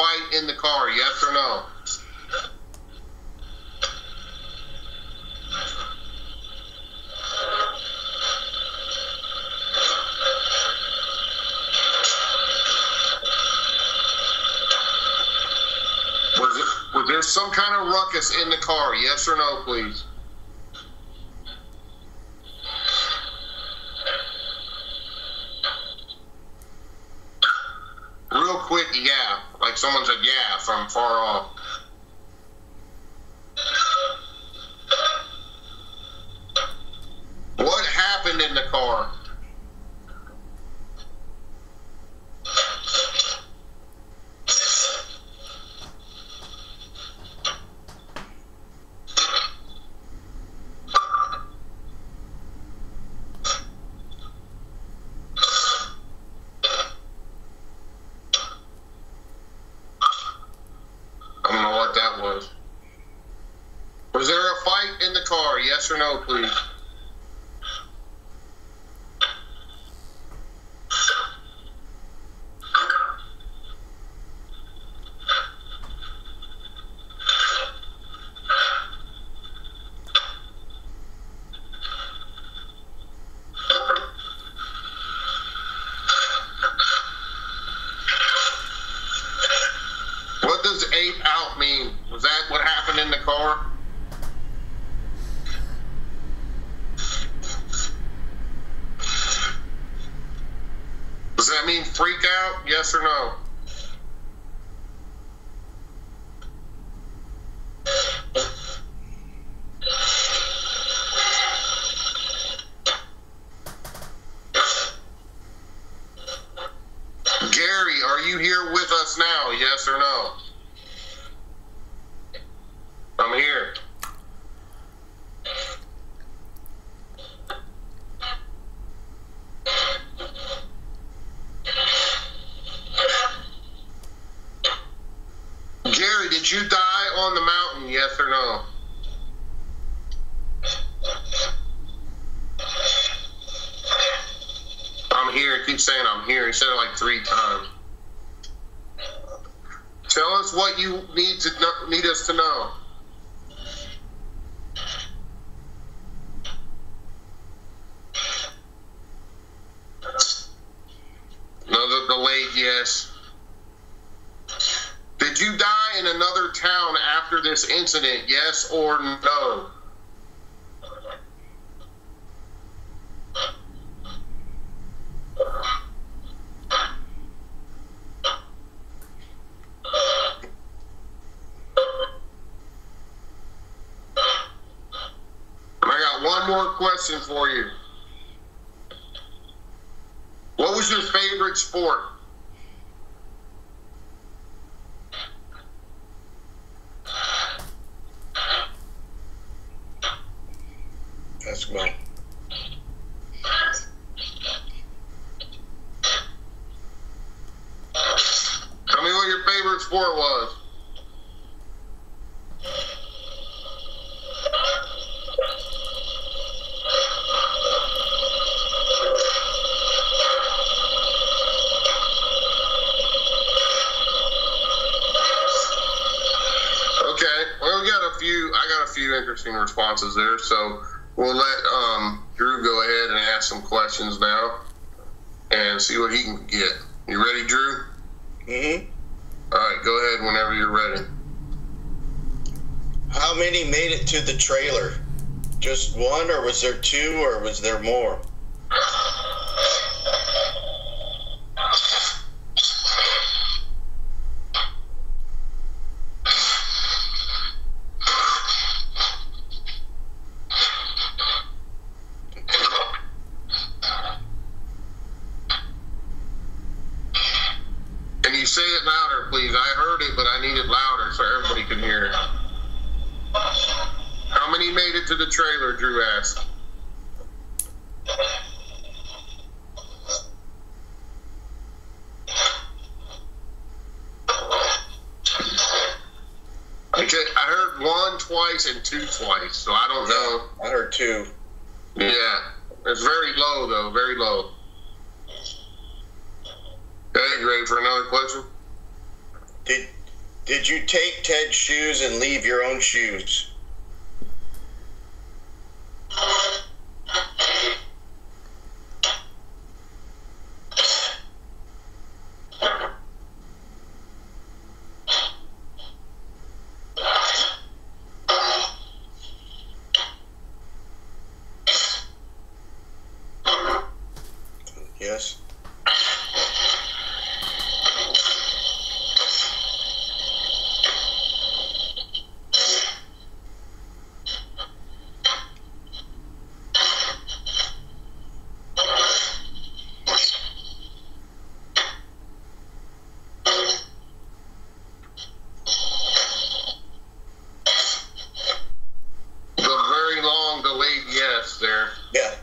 Speaker 2: fight in the car? Yes or no? Was, it, was there some kind of ruckus in the car? Yes or no, please? Real quick, yeah. Like someone said, yeah, from far off. What happened in the car? I don't know what that was. Was there a fight in the car? Yes or no, please? What does ape out mean? Was that what happened in the car? Does that mean freak out? Yes or no? Gary, are you here with us now? Yes or no? I'm here. Gary, did you die on the mountain? Yes or no? I'm here. Keep saying I'm here. He said it like three times. Tell us what you need to know, need us to know. Another delayed yes. Did you die in another town after this incident? Yes or no? I got one more question for you. What was your favorite sport?
Speaker 4: Basketball.
Speaker 2: Tell me what your favorite sport was. Okay, well, we got a few. I got a few interesting responses there, so we'll let um, Drew go ahead and ask some questions now, and see what he can get. You ready, Drew?
Speaker 4: Mm-hmm.
Speaker 2: All right, go ahead whenever you're ready.
Speaker 4: How many made it to the trailer? Just one, or was there two, or was there more?
Speaker 2: Can you say it louder, please? I heard it, but I need it louder so everybody can hear it. How many made it to the trailer? Drew asked. Okay, I heard one twice and two twice, so I don't know.
Speaker 4: I heard two.
Speaker 2: Yeah, it's very low though, very low. Okay, ready for another question?
Speaker 4: Did Did you take Ted's shoes and leave your own shoes? Yes.
Speaker 2: The very long delayed yes there.
Speaker 4: Yeah,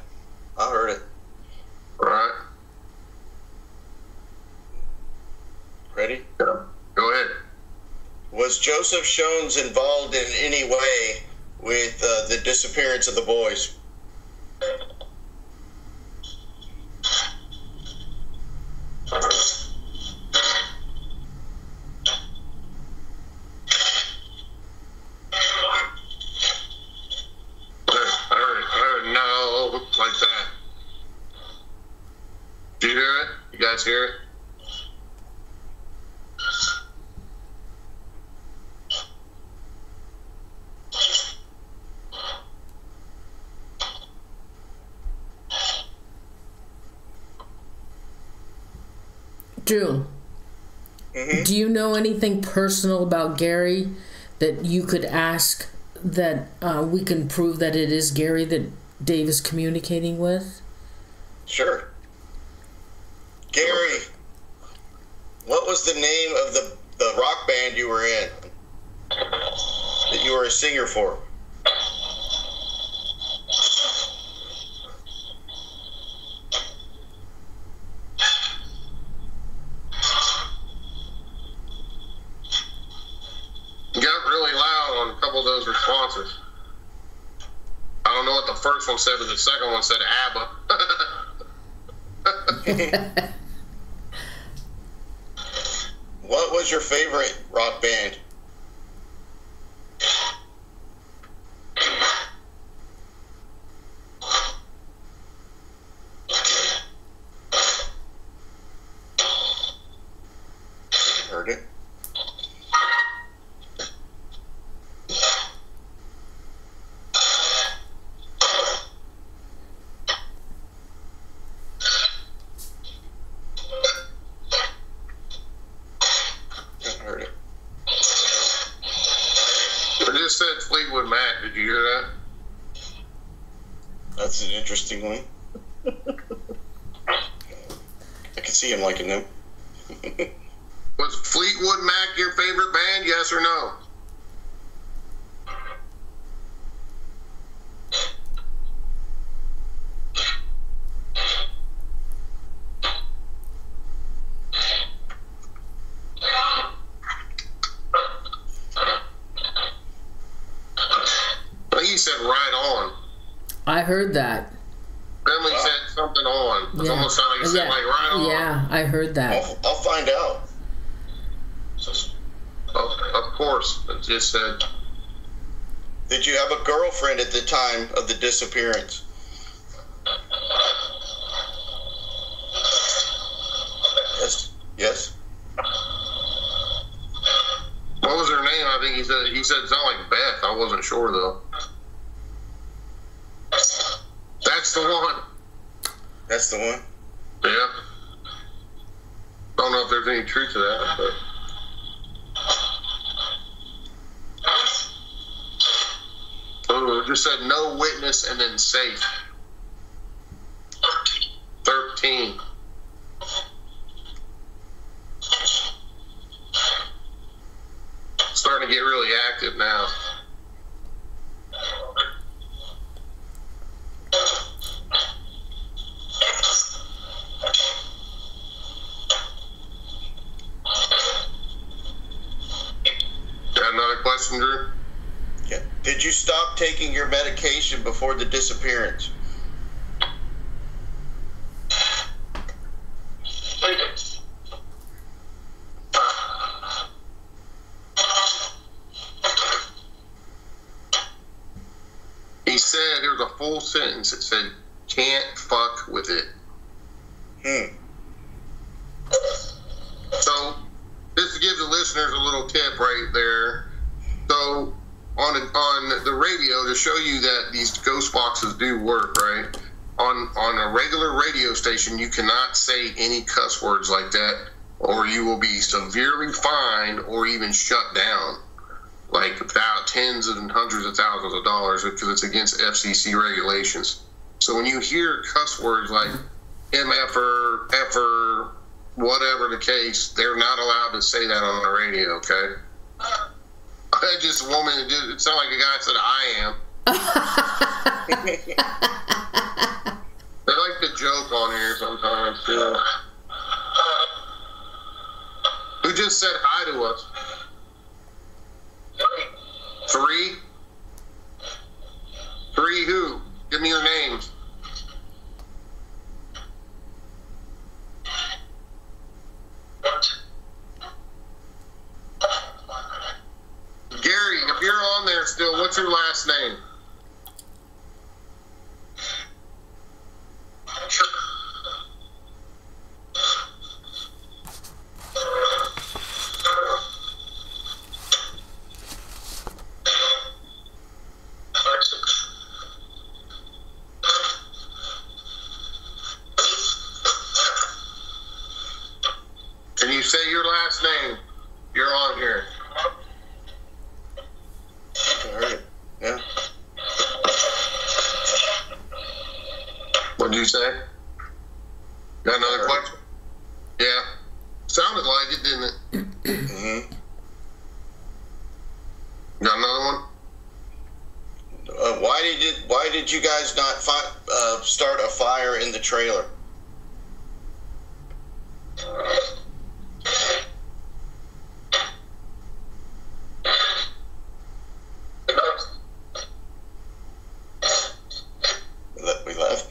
Speaker 4: I heard it.
Speaker 2: All right.
Speaker 4: Ready?
Speaker 2: Yeah. Go ahead.
Speaker 4: Was Schons involved in any way with uh, the disappearance of the boys?
Speaker 2: I heard, I heard no like that. Did you hear it? You guys hear it?
Speaker 1: Drew,
Speaker 4: Mhm.
Speaker 1: do you know anything personal about Gary that you could ask that uh, we can prove that it is Gary that Dave is communicating with?
Speaker 4: Sure. Gary, what was the name of the, the rock band you were in? That you were a singer for?
Speaker 2: You got really loud on a couple of those responses. I don't know what one said, but the second one said ABBA.
Speaker 4: What was your favorite rock band? Heard it. Heard it.
Speaker 2: I just said Fleetwood Mac. Did you hear that?
Speaker 4: That's an interesting one. I can see him liking them.
Speaker 2: Was Fleetwood Mac your favorite band? Yes or no? I you said right on.
Speaker 1: I heard that.
Speaker 2: Bentley
Speaker 4: Wow.
Speaker 2: said something on. It
Speaker 1: Yeah.
Speaker 2: almost sounded like you said
Speaker 1: yeah.
Speaker 2: like right on.
Speaker 1: yeah, I heard that.
Speaker 4: I'll, I'll find out.
Speaker 2: Of, of course, it just said.
Speaker 4: Did you have a girlfriend at the time of the disappearance? Yes. Yes.
Speaker 2: What was her name? I think he said he said it sounded like Beth. I wasn't sure though. That's the one.
Speaker 4: That's the one.
Speaker 2: Yeah. I don't know if there's any truth to that, but oh, it just said no witness and then safe. Thirteen. Starting to get really active now. Anderson Group?
Speaker 4: Yeah. Did you stop taking your medication before the disappearance?
Speaker 2: He said there's a full sentence that said can't fuck with it.
Speaker 4: Hmm.
Speaker 2: So, this gives the listeners a little tip right there, so, on on the radio to show you that these ghost boxes do work, right? On on a regular radio station, you cannot say any cuss words like that, or you will be severely fined or even shut down, like about tens and hundreds of thousands of dollars because it's against FCC regulations. So when you hear cuss words like MFer, effer, whatever the case, they're not allowed to say that on the radio, okay? A woman, it just- it sounded like a guy said, I am. They like to joke on here sometimes, too. Who just said hi to us? Three? Three who? Give me your names. Gary, if you're on there still, what's your last name? Can you say your last name? You're on here.
Speaker 4: I heard it. Yeah.
Speaker 2: What did you say? Got another question? Yeah. Sounded like it, didn't it?
Speaker 4: hmm
Speaker 2: Got another one?
Speaker 4: Uh, why did it, Why did you guys not fi- uh, start a fire in the trailer? We le- We left.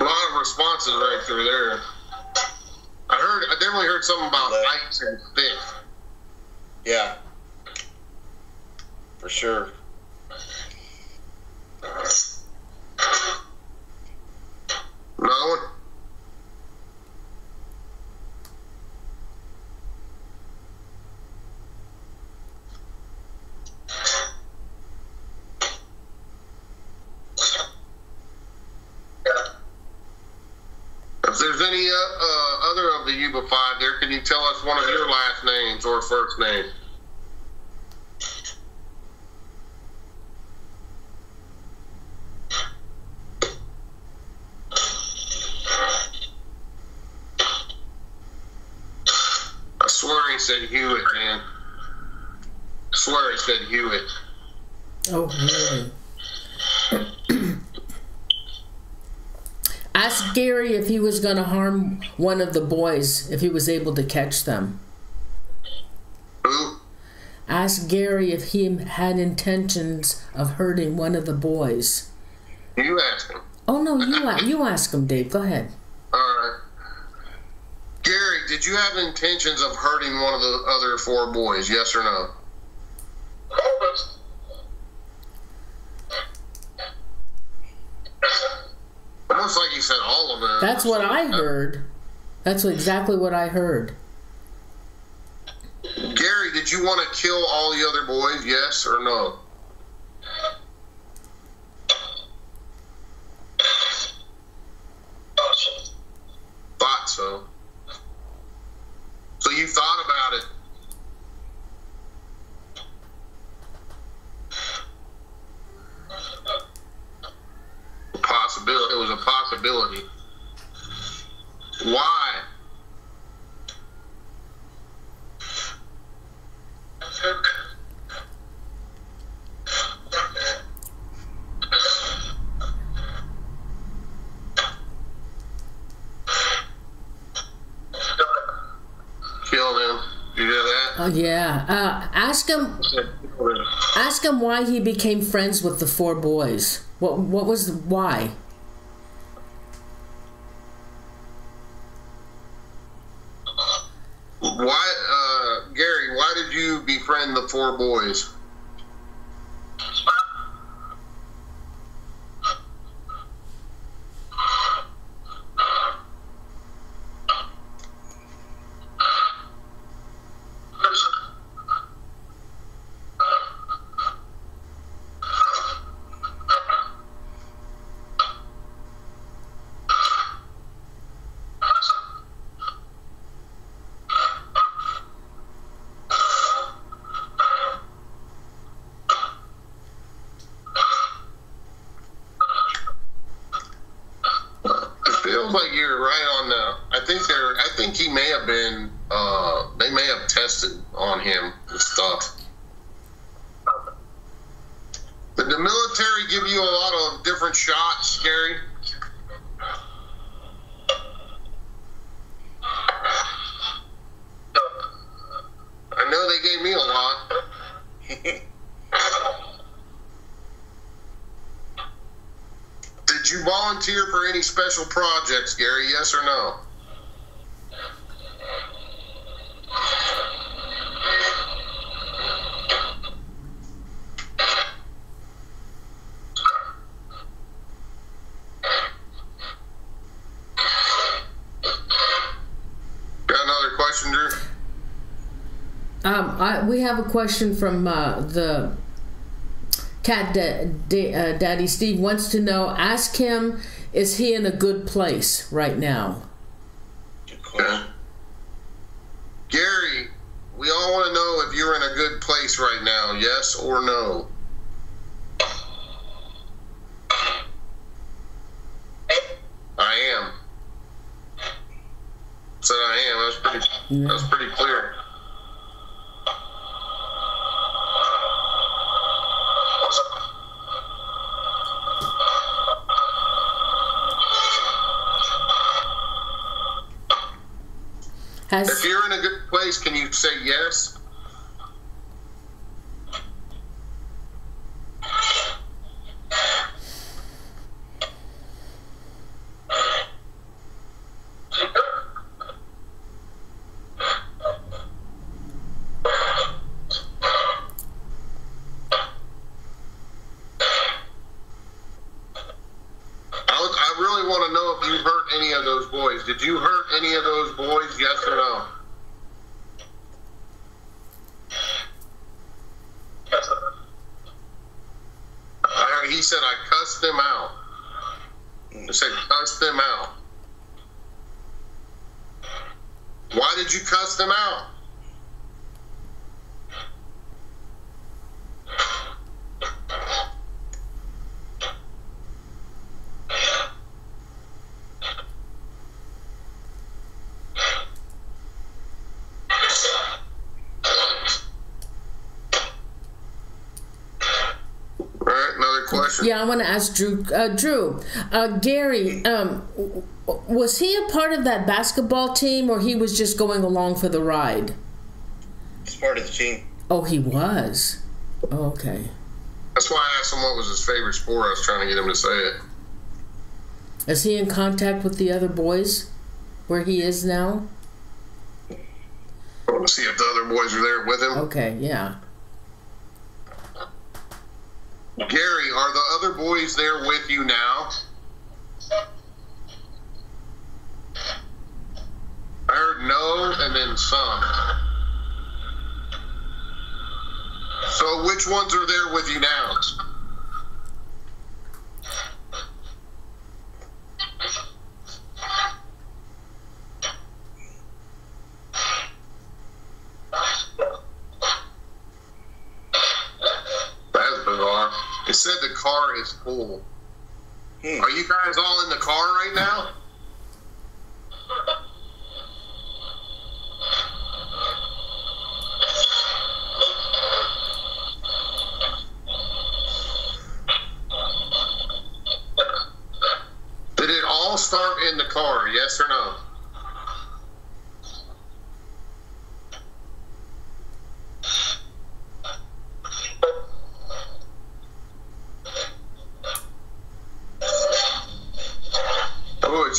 Speaker 2: A lot of responses right through there. I heard, I something about
Speaker 4: Left.
Speaker 2: ice and thick.
Speaker 4: Yeah. For sure.
Speaker 2: One? If there's any uh, there, can you tell us one of your last names or first name? I swear he said Huett, man. I swear he said Huett.
Speaker 1: Oh, really? Ask Gary if he was going to harm one of the boys, if he was able to catch them. Ask Gary if he had intentions of hurting one of the boys.
Speaker 2: You asked him.
Speaker 1: Oh no, you you ask him, Dave. Go ahead.
Speaker 2: All right. Gary, did you have intentions of hurting one of the other four boys? Yes or no? Almost like you said all of them.
Speaker 1: That's what I heard. That's exactly what I heard.
Speaker 2: Gary, did you want to kill all the other boys? Yes or no? Thought so. So you thought about it. Possibility. It was a possibility. Why? Kill them. You hear that?
Speaker 1: Oh yeah. Uh, ask him. Ask him why he became friends with the four boys. What What was why?
Speaker 2: Why, uh, Gary? Why did you befriend the four boys? It feels like you're right on the. I think they're. I think he may have been. Uh, they may have tested on him and stuff. Did the military give you a lot of different shots, Gary? I know they gave me a lot. Did you volunteer for any special projects, Gary? Yes or no? Got another question, Drew?
Speaker 1: Um, I, we have a question from uh, the cat da- da- uh, daddy Steve wants to know. Ask him, is he in a good place right now?
Speaker 4: Good
Speaker 2: Okay.
Speaker 4: question.
Speaker 2: Gary, we all want to know if you're in a good place right now, yes or no? I am. Said I am. That was pretty. That was pretty clear. If
Speaker 1: Has
Speaker 2: you're in a good place, can you say yes? I, was, I really want to know if you hurt any of those boys. Did you hurt any of those boys? Yes or no? I heard he said I cussed them out. I said cuss them out. Why them out?
Speaker 1: Yeah, I want to ask Drew. Uh, Drew, uh, Gary, um, was he a part of that basketball team, or he was just going along for the ride?
Speaker 4: It's part of the team.
Speaker 1: Oh, he was. Oh, okay.
Speaker 2: That's why I asked him what was his favorite sport. I was trying to get him to say it.
Speaker 1: Is he in contact with the other boys, where he is now?
Speaker 2: I want to see if the other boys are there with him.
Speaker 1: Okay, yeah.
Speaker 2: Gary, are the other boys there with you now? I heard no and then some. So which ones are there with you now? That's bizarre. It said the car is full.
Speaker 4: Hmm.
Speaker 2: Are you guys all in the car right now? Did it all start in the car? Yes or no?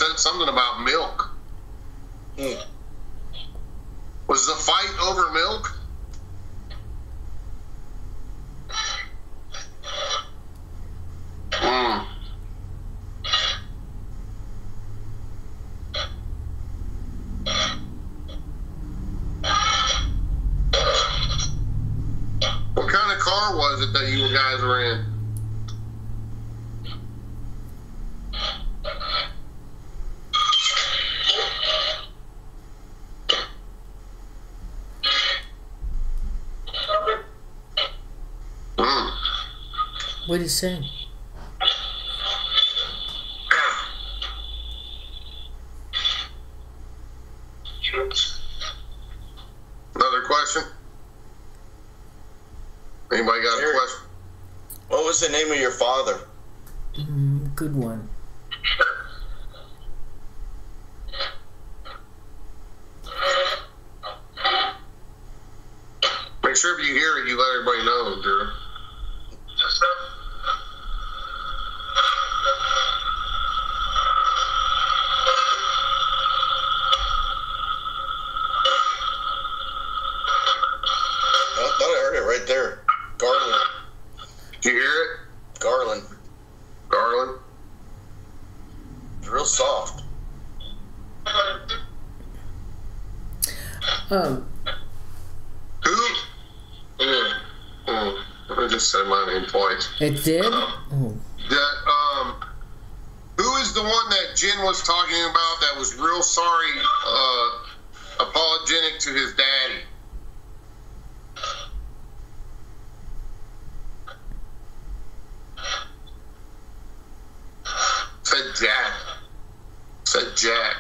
Speaker 2: said something about milk.
Speaker 4: Hmm.
Speaker 2: Was the fight over milk? Hmm. What kind of car was it that you guys were in?
Speaker 1: What are you saying?
Speaker 2: Another question? Anybody got a
Speaker 4: Eric.
Speaker 2: question?
Speaker 4: What was the name of your father?
Speaker 1: Mm, good one.
Speaker 2: Make sure if you hear it, you let everybody know, Drew.
Speaker 4: I thought I heard it right there. Garland.
Speaker 2: Did you hear it,
Speaker 4: Garland.
Speaker 2: Garland?
Speaker 4: It's real soft.
Speaker 1: Um,
Speaker 2: Who? Mm, mm, I just said my name twice.
Speaker 1: It did. Oh,
Speaker 2: That um, who is the one that Jen was talking about that was real sorry, uh, apologetic to his daddy? Said Jack. Said Jack.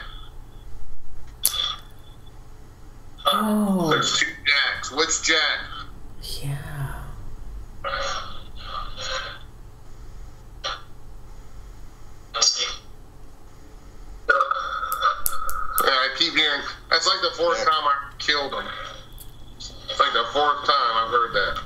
Speaker 1: oh,
Speaker 2: There's two Jacks. Which Jack?
Speaker 1: yeah.
Speaker 2: Yeah, I keep hearing. That's like the fourth
Speaker 4: Yeah.
Speaker 2: time I killed him. It's like the fourth time I've heard that.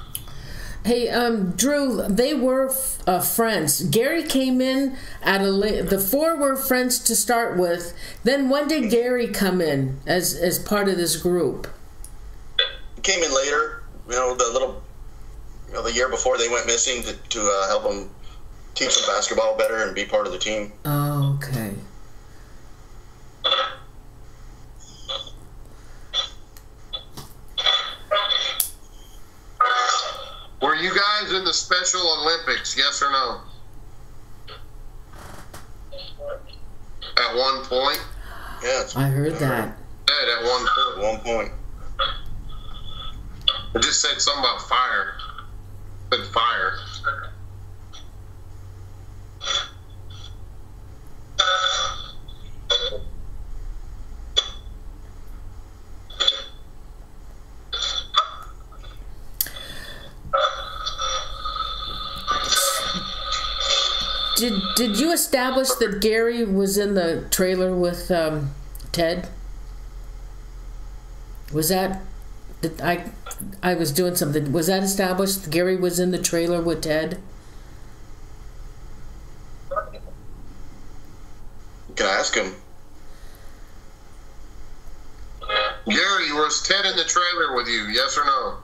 Speaker 1: Hey, um, Drew, they were uh, friends. Gary came in at a la- the four were friends to start with. Then when did Gary come in as as part of this group?
Speaker 4: He came in later. You know, the little, you know, the year before they went missing to, to uh, help them teach them basketball better and be part of the team.
Speaker 1: Oh, okay.
Speaker 2: Were you guys in the Special Olympics? Yes or no? At one point.
Speaker 4: Yeah, it's
Speaker 1: I heard that.
Speaker 2: Said at one
Speaker 4: at
Speaker 2: point.
Speaker 4: one point.
Speaker 2: It just said something about fire. Said fire.
Speaker 1: Did you establish that Gary was in the trailer with um, Ted? Was that I I was doing something? Was that established? Gary was in the trailer with Ted.
Speaker 4: You can ask him.
Speaker 2: Gary, was Ted in the trailer with you? Yes or no?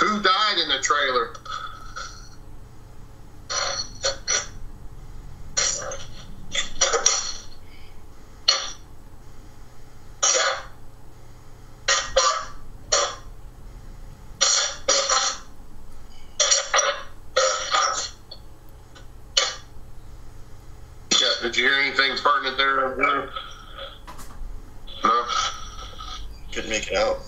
Speaker 2: Who died in the trailer? Yeah, did you hear anything pertinent there? Drew? No.
Speaker 4: Couldn't make it out.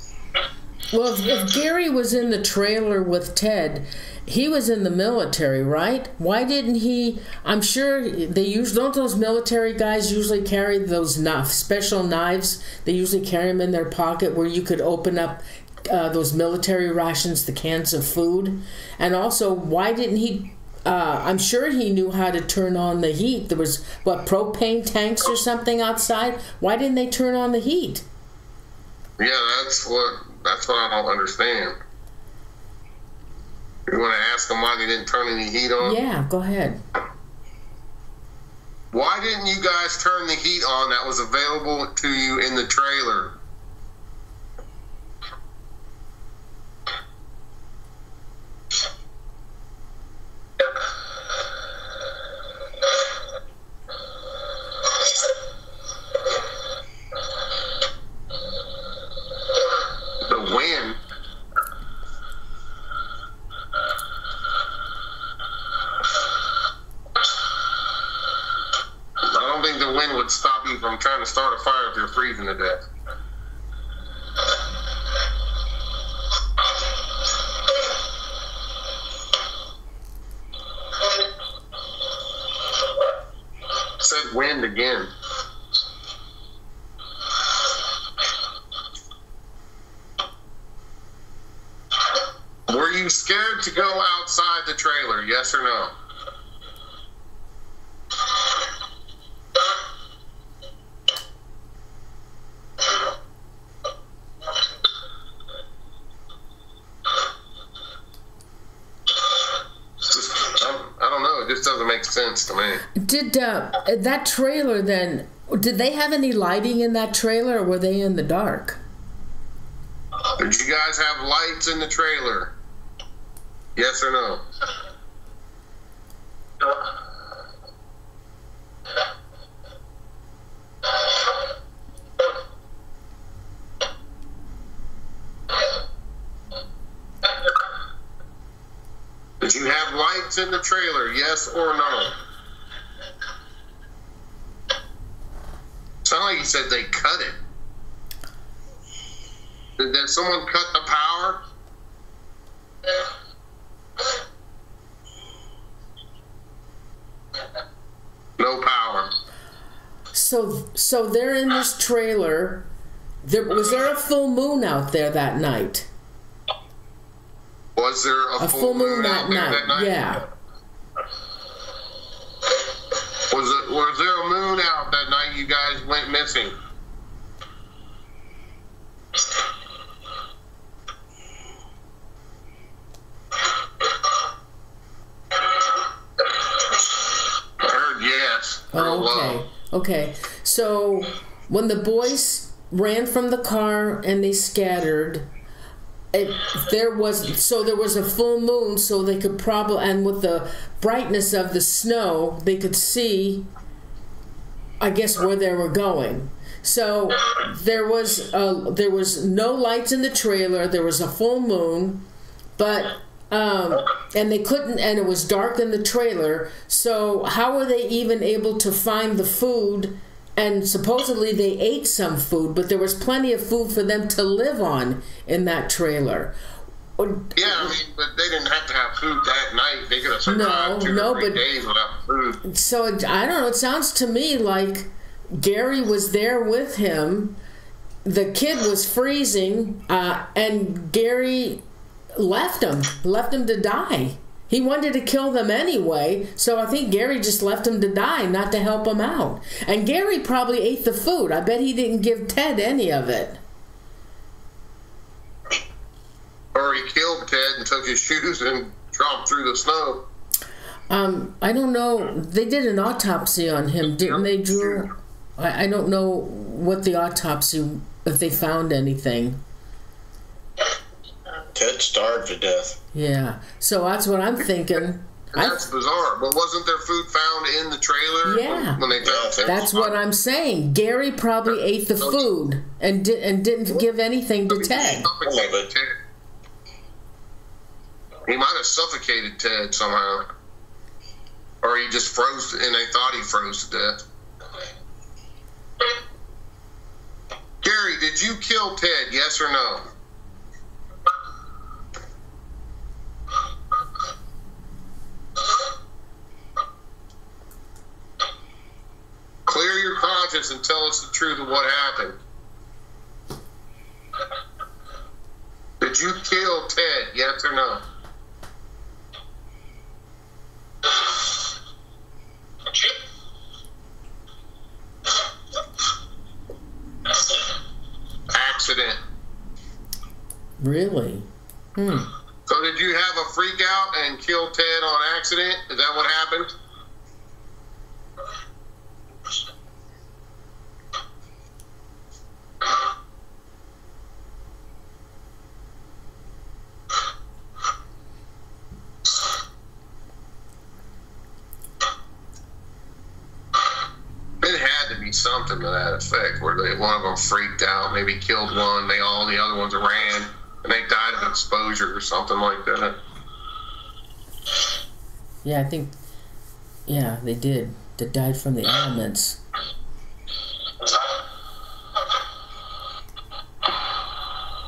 Speaker 1: Well, if, if Gary was in the trailer with Ted, he was in the military, right? Why didn't he? I'm sure they use don't those military guys usually carry those special knives? They usually carry them in their pocket where you could open up uh, those military rations, the cans of food, and also why didn't he? Uh, I'm sure he knew how to turn on the heat. There was what propane tanks or something outside. Why didn't they turn on the heat?
Speaker 2: Yeah, that's what that's what I don't understand. You want to ask them why they didn't turn any heat on?
Speaker 1: Yeah, go ahead.
Speaker 2: Why didn't you guys turn the heat on that was available to you in the trailer? The wind. I don't think the wind would stop you from trying to start a fire if you're freezing to death. Said wind again. Were you scared to go outside the trailer? Yes or no? Just, I, I don't know. It just doesn't make sense to me.
Speaker 1: Did uh, that trailer then? Did they have any lighting in that trailer, or were they in the dark?
Speaker 2: Did you guys have lights in the trailer? Yes or no? Did you have lights in the trailer? Yes or no? Sound like you said they cut it. Did, did someone cut the power? No power.
Speaker 1: So, so they're in this trailer. There was there a full moon out there that night?
Speaker 2: Was there a,
Speaker 1: A full moon that
Speaker 2: out there
Speaker 1: night.
Speaker 2: that night?
Speaker 1: Yeah.
Speaker 2: Was it? Was there a moon out that night? You guys went missing. Heard yes.
Speaker 1: Oh, okay. Okay. So when the boys ran from the car and they scattered, it, there was so there was a full moon, so they could probably and with the brightness of the snow, they could see. I guess where they were going. So there was uh, there was no lights in the trailer. There was a full moon, but um, and they couldn't, and it was dark in the trailer. So how were they even able to find the food? And supposedly they ate some food, but there was plenty of food for them to live on in that trailer.
Speaker 2: Yeah, I mean, but they didn't have to have food that night. They could have survived
Speaker 1: No,
Speaker 2: two
Speaker 1: no, but-
Speaker 2: days without food.
Speaker 1: So it- I don't know. It sounds to me like Gary was there with him. The kid was freezing, uh, and Gary left him, left him to die. He wanted to kill them anyway, so I think Gary just left him to die, not to help him out. And Gary probably ate the food. I bet he didn't give Ted any of it.
Speaker 2: Or he killed Ted and took his shoes and dropped through the snow.
Speaker 1: Um, I don't know. They did an autopsy on him, didn't they, Drew? I, I don't know what the autopsy, if they found anything.
Speaker 4: Ted starved to death.
Speaker 1: Yeah. So that's what I'm thinking.
Speaker 2: And
Speaker 1: I,
Speaker 2: that's bizarre. But wasn't there food found in the trailer
Speaker 1: Yeah.
Speaker 2: when they found Ted?
Speaker 1: that's what I'm saying. Gary probably ate the food and di- and didn't give anything to Ted.
Speaker 2: He might have suffocated Ted somehow. Or he just froze and they thought he froze to death. Gary, did you kill Ted? Yes or no? Us the truth of what happened. Did you kill Ted? Yes or no? Accident.
Speaker 1: Really? Hmm.
Speaker 2: So did you have a freak out and kill Ted on accident? Is that what happened? It had to be something to that effect, where they, one of them freaked out, maybe killed one, they all the other ones ran, and they died of exposure or something like that.
Speaker 1: Yeah, I think. Yeah, they did. They died from the elements.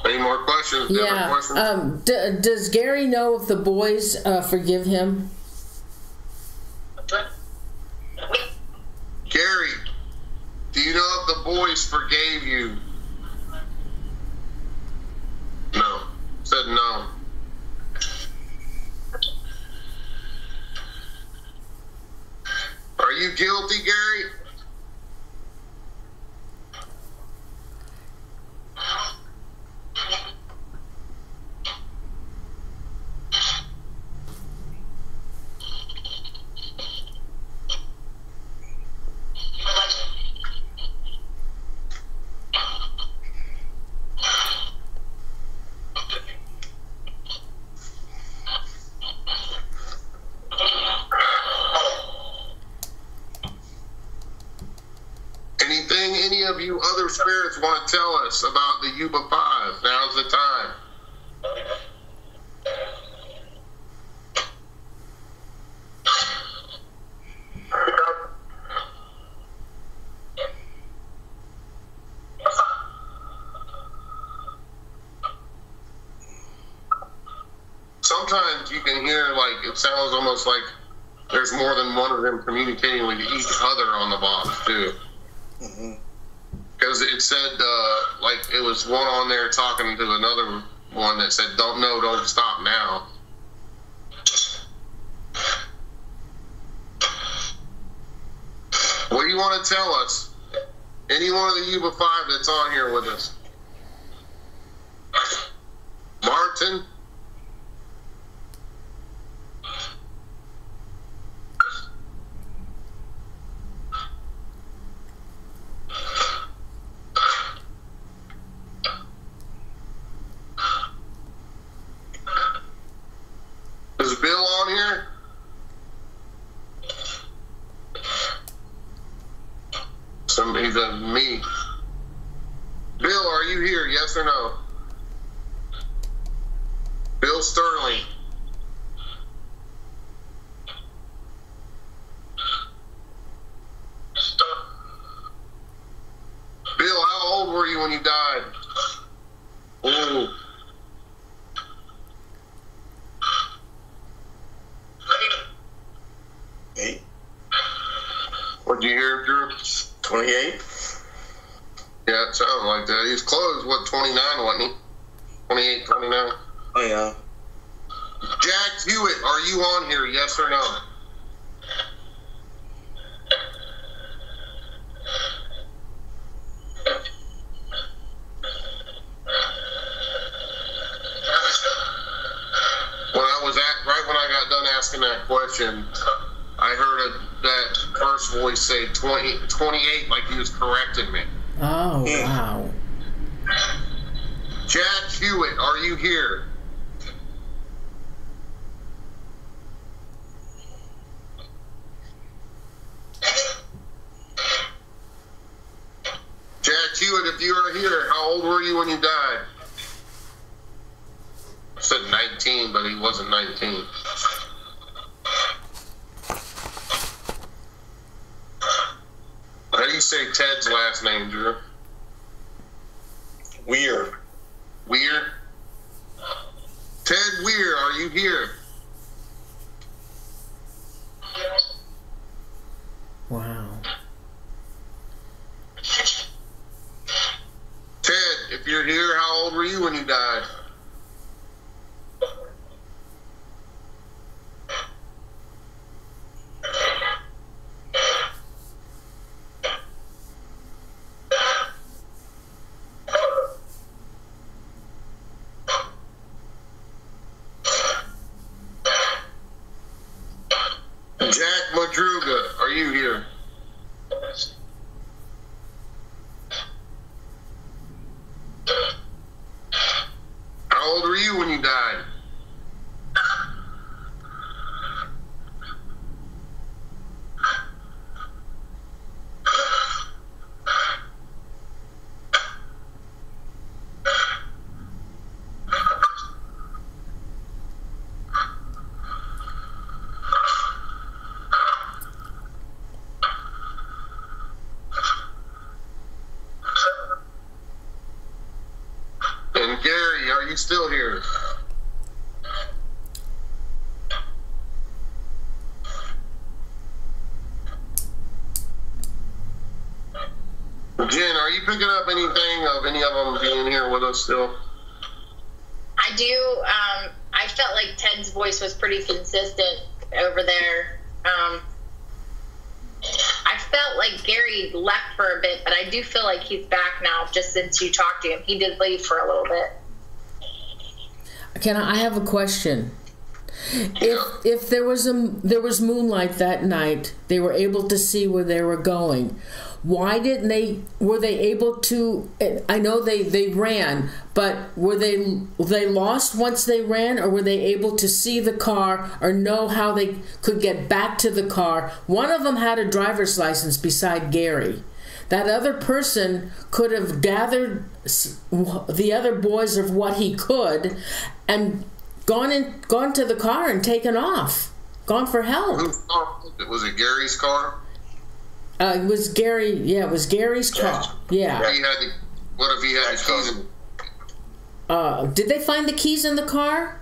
Speaker 2: Any more questions?
Speaker 1: Yeah.
Speaker 2: questions?
Speaker 1: Um, d- does Gary know if the boys uh, forgive him?
Speaker 2: Gary, do you know if the boys forgave you? No. Said no. Are you guilty, Gary? Anything any of you other spirits want to tell us about the Yuba Five? Now's the time. Sometimes you can hear like it sounds almost like there's more than one of them communicating with each other on the box too mm-hmm. Because it said uh, like it was one on there talking to another one that said don't know, don't stop now. What do you want to tell us? Any one of the yuba five that's on here with us martin is bill on here Somebody's a me. Bill, are you here? Yes or no? Bill Sterling. Bill, how old were you when you died? Ooh.
Speaker 4: Eight,
Speaker 2: What'd you hear, Drew?
Speaker 4: 28?
Speaker 2: Yeah, it sounded like that. He's close. What, 29, wasn't he? 28, 29.
Speaker 4: Oh, yeah.
Speaker 2: Jack Huett, are you on here? Yes or no? When I was at, right when I got done asking that question, I heard a, that first voice say 20, 28 like he was correcting me.
Speaker 1: Oh, wow.
Speaker 2: Jack Huett, are you here? Jack Huett, if you are here, how old were you when you died? I said 19, but he wasn't 19. How do you say Ted's last name, Drew?
Speaker 4: Weiher.
Speaker 2: Weiher? Ted Weiher, are you here?
Speaker 1: Wow.
Speaker 2: if you're here, how old were you when you died? Jack Madruga, are you here? How old were you when you died? And Still here? Jen, are you picking up anything of any of them being here with us still?
Speaker 3: I do. Um, I felt like Ted's voice was pretty consistent over there. Um, I felt like Gary left for a bit, but I do feel like he's back now. Just since you talked to him, he did leave for a little bit.
Speaker 1: Can I, I have a question? If if there was a there was moonlight that night, they were able to see where they were going. Why didn't they? Were they able to? I know they they ran, but were they they lost once they ran, or were they able to see the car or know how they could get back to the car? One of them had a driver's license beside Gary. That other person could have gathered the other boys of what he could, and gone in, gone to the car and taken off, gone for help.
Speaker 2: Was it? Was Gary's car?
Speaker 1: Uh, it was Gary. Yeah, it was Gary's car. Yeah.
Speaker 2: He had the, what if he had the keys? in-
Speaker 1: Uh, did they find the keys in the car?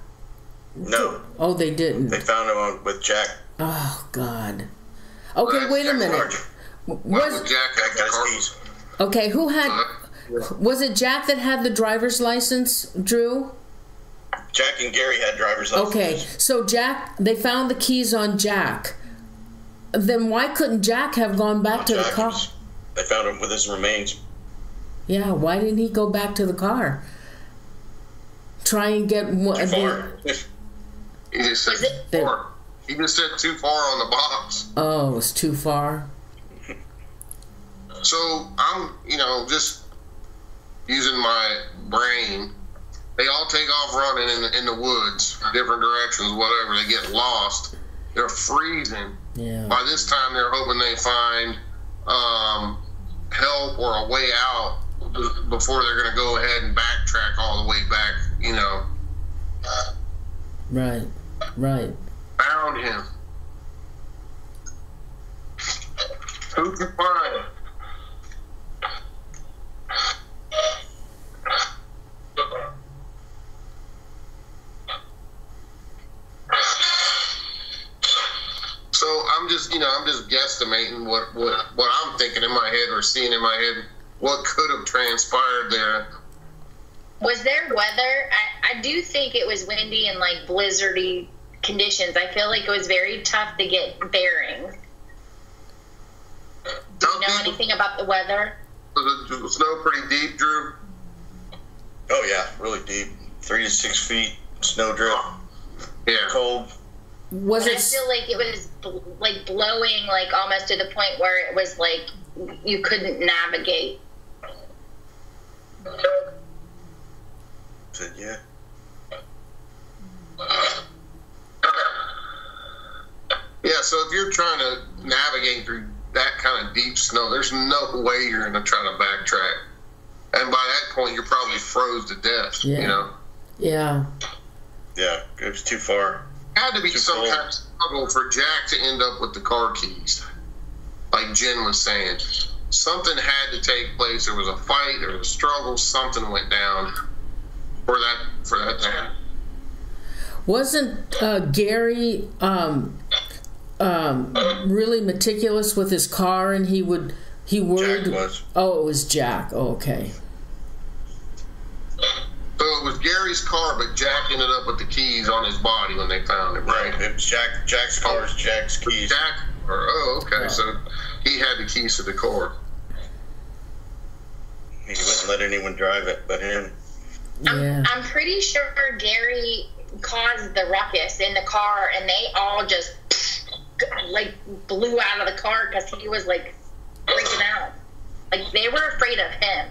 Speaker 4: No,
Speaker 1: Oh, they didn't.
Speaker 4: they found them on, with Jack.
Speaker 1: Oh God. Okay, wait a minute.
Speaker 4: Large.
Speaker 2: What
Speaker 1: Was
Speaker 2: Jack
Speaker 4: Jack
Speaker 2: have
Speaker 4: got
Speaker 2: the car?
Speaker 1: okay? Who had?
Speaker 2: Uh,
Speaker 1: Was it Jack that had the driver's license? Drew.
Speaker 4: Jack and Gary had driver's licenses.
Speaker 1: Okay, so Jack, they found the keys on Jack. Then why couldn't Jack have gone back to the car?
Speaker 4: was- They found him with his remains.
Speaker 1: Yeah, why didn't he go back to the car? Try and get one.
Speaker 4: Far.
Speaker 2: He just said too far. He just said too far on the box.
Speaker 1: Oh, it was too far.
Speaker 2: So I'm, you know, just using my brain. They all take off running in the, in the woods, different directions, whatever. They get lost. They're freezing.
Speaker 1: Yeah.
Speaker 2: By this time, they're hoping they find um, help or a way out before they're going to go ahead and backtrack all the way back. You know,
Speaker 1: Right. Right.
Speaker 2: found him. Who can find? So I'm just, you know, I'm just guesstimating what, what, what I'm thinking in my head or seeing in my head what could have transpired there.
Speaker 3: Was there weather? I, I do think it was windy and like blizzardy conditions. I feel like it was very tough to get bearings. Do you know anything about the weather?
Speaker 2: Was the snow pretty deep, Drew?
Speaker 4: Oh yeah, really deep. Three to six feet, snow drift,
Speaker 2: Yeah.
Speaker 4: cold.
Speaker 1: Was
Speaker 3: But I feel like it was bl- like blowing, like almost to the point where it was like you couldn't navigate.
Speaker 4: Said yeah.
Speaker 2: Yeah, so if you're trying to navigate through that kind of deep snow, there's no way you're going to try to backtrack. And by that point, you're probably froze to death.
Speaker 1: Yeah.
Speaker 2: You know,
Speaker 1: Yeah.
Speaker 4: Yeah, it was too far.
Speaker 2: It had to be
Speaker 4: Too
Speaker 2: some
Speaker 4: cold.
Speaker 2: kind of struggle for Jack to end up with the car keys. Like Jen was saying, something had to take place. There was a fight. There was a struggle. Something went down for that for that to happen.
Speaker 1: Wasn't uh, Gary um, um, really meticulous with his car, and he would he worried?
Speaker 4: Jack was.
Speaker 1: Oh, it was Jack. Oh, okay.
Speaker 2: So it was Gary's car, but Jack ended up with the keys on his body when they found him, right?
Speaker 4: It was Jack. Jack's car's Jack's keys.
Speaker 2: Jack, or oh, okay, so he had the keys to the car.
Speaker 4: He wouldn't let anyone drive it but him.
Speaker 3: I'm,
Speaker 1: Yeah.
Speaker 3: I'm pretty sure Gary caused the ruckus in the car, and they all just like blew out of the car because he was like freaking out. Like they were afraid of him.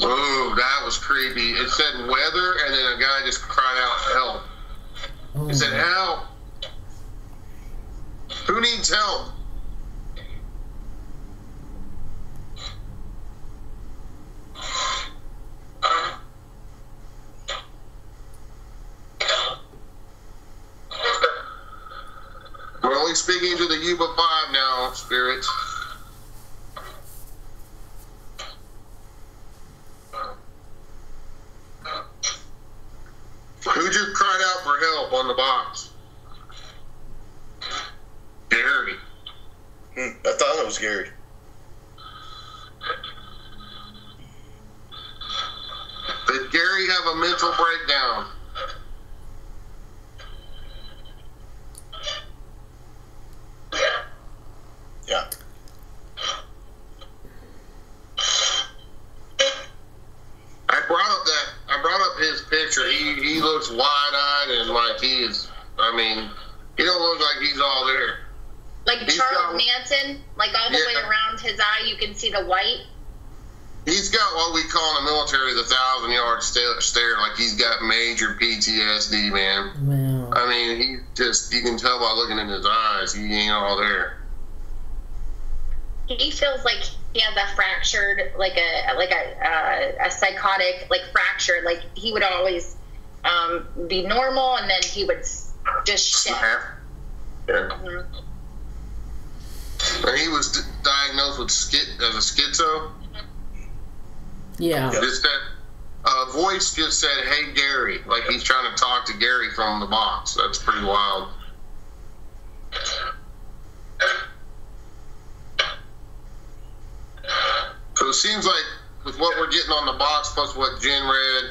Speaker 2: Oh, that was creepy. It said weather, and then a guy just cried out help.
Speaker 1: Oh,
Speaker 2: He said, "Help! Who needs help?" We're only speaking to the Yuba Five now, Spirit. Who just cried out for help on the box? Gary.
Speaker 4: Hmm, I thought it was Gary.
Speaker 2: Did Gary have a mental breakdown?
Speaker 4: Yeah.
Speaker 2: I brought up that I brought up his picture. He he looks wide eyed and like he is. I mean, he don't look like he's all there.
Speaker 3: Like
Speaker 2: He's
Speaker 3: Charles
Speaker 2: got-
Speaker 3: Manson, like all the way around his eye, you can see the white.
Speaker 2: He's got what we call in the military the thousand yard stare, stare. Like he's got major PTSD, man.
Speaker 1: Wow.
Speaker 2: I mean, he just you can tell by looking in his eyes, he ain't all there.
Speaker 3: He feels like he has a fractured, like a like a uh, a psychotic, like fractured. Like he would always um, be normal, and then he would just shift.
Speaker 2: Snap. Yeah.
Speaker 3: Mhm.
Speaker 2: And he was d- diagnosed with skit as a schizo.
Speaker 1: Yeah.
Speaker 4: Yeah.
Speaker 2: Just that uh, voice just said, "Hey Gary," like he's trying to talk to Gary from the box. That's pretty wild. So it seems like with what we're getting on the box plus what Jen read,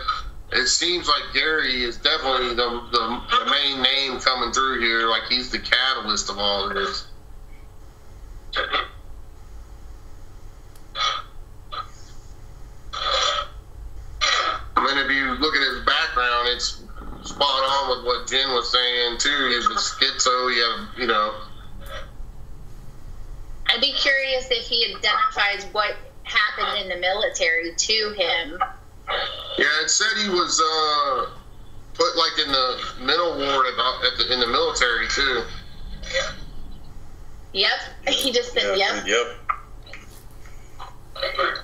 Speaker 2: it seems like Gary is definitely the, the, the main name coming through here. Like he's the catalyst of all of this. I mean, if you look at his background, it's spot on with what Jen was saying too. He's a schizo. He had, you know,
Speaker 3: I'd be curious if he identifies what happened in the military to him.
Speaker 2: yeah. It said he was uh, put like in the mental ward at the, at the, in the military too.
Speaker 3: Yep. He just said,
Speaker 4: Yeah.
Speaker 3: yep.
Speaker 4: Yep.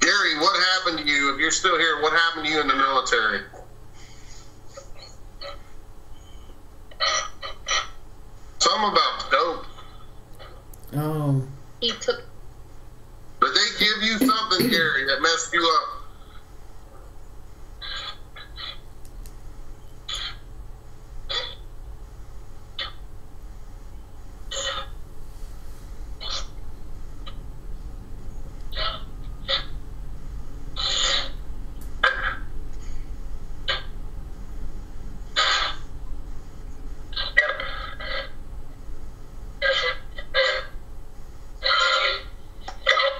Speaker 2: Gary, what happened to you? If you're still here, what happened to you in the military? Something about dope.
Speaker 1: Oh.
Speaker 3: He took
Speaker 2: Did they give you something, Gary, that messed you up?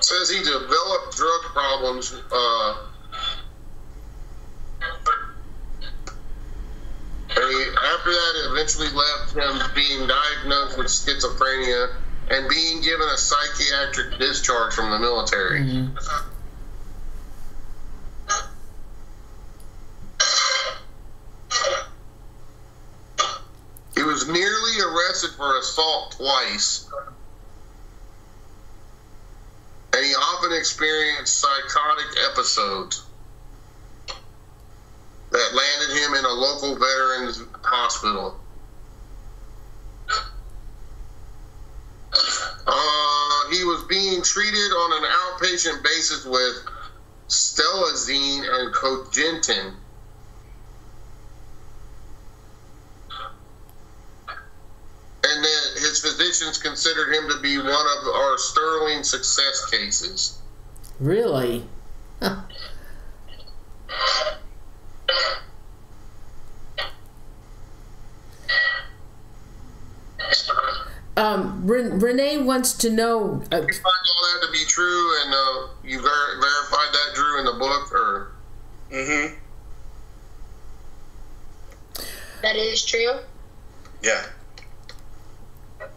Speaker 2: Says he developed drug problems. Uh, and after that, it eventually left him being diagnosed with schizophrenia and being given a psychiatric discharge from the military.
Speaker 1: Mhm.
Speaker 2: He was nearly arrested for assault twice. And he often experienced psychotic episodes that landed him in a local veterans hospital. Uh, he was being treated on an outpatient basis with stelazine and cogentin. And then his physicians considered him to be one of our sterling success cases.
Speaker 1: Really? Huh. Um, Renee wants to know.
Speaker 2: Uh, you find all that to be true, and uh, you ver- verified that, Drew, in the book, or?
Speaker 4: Mm-hmm.
Speaker 3: That is true.
Speaker 4: Yeah.
Speaker 1: All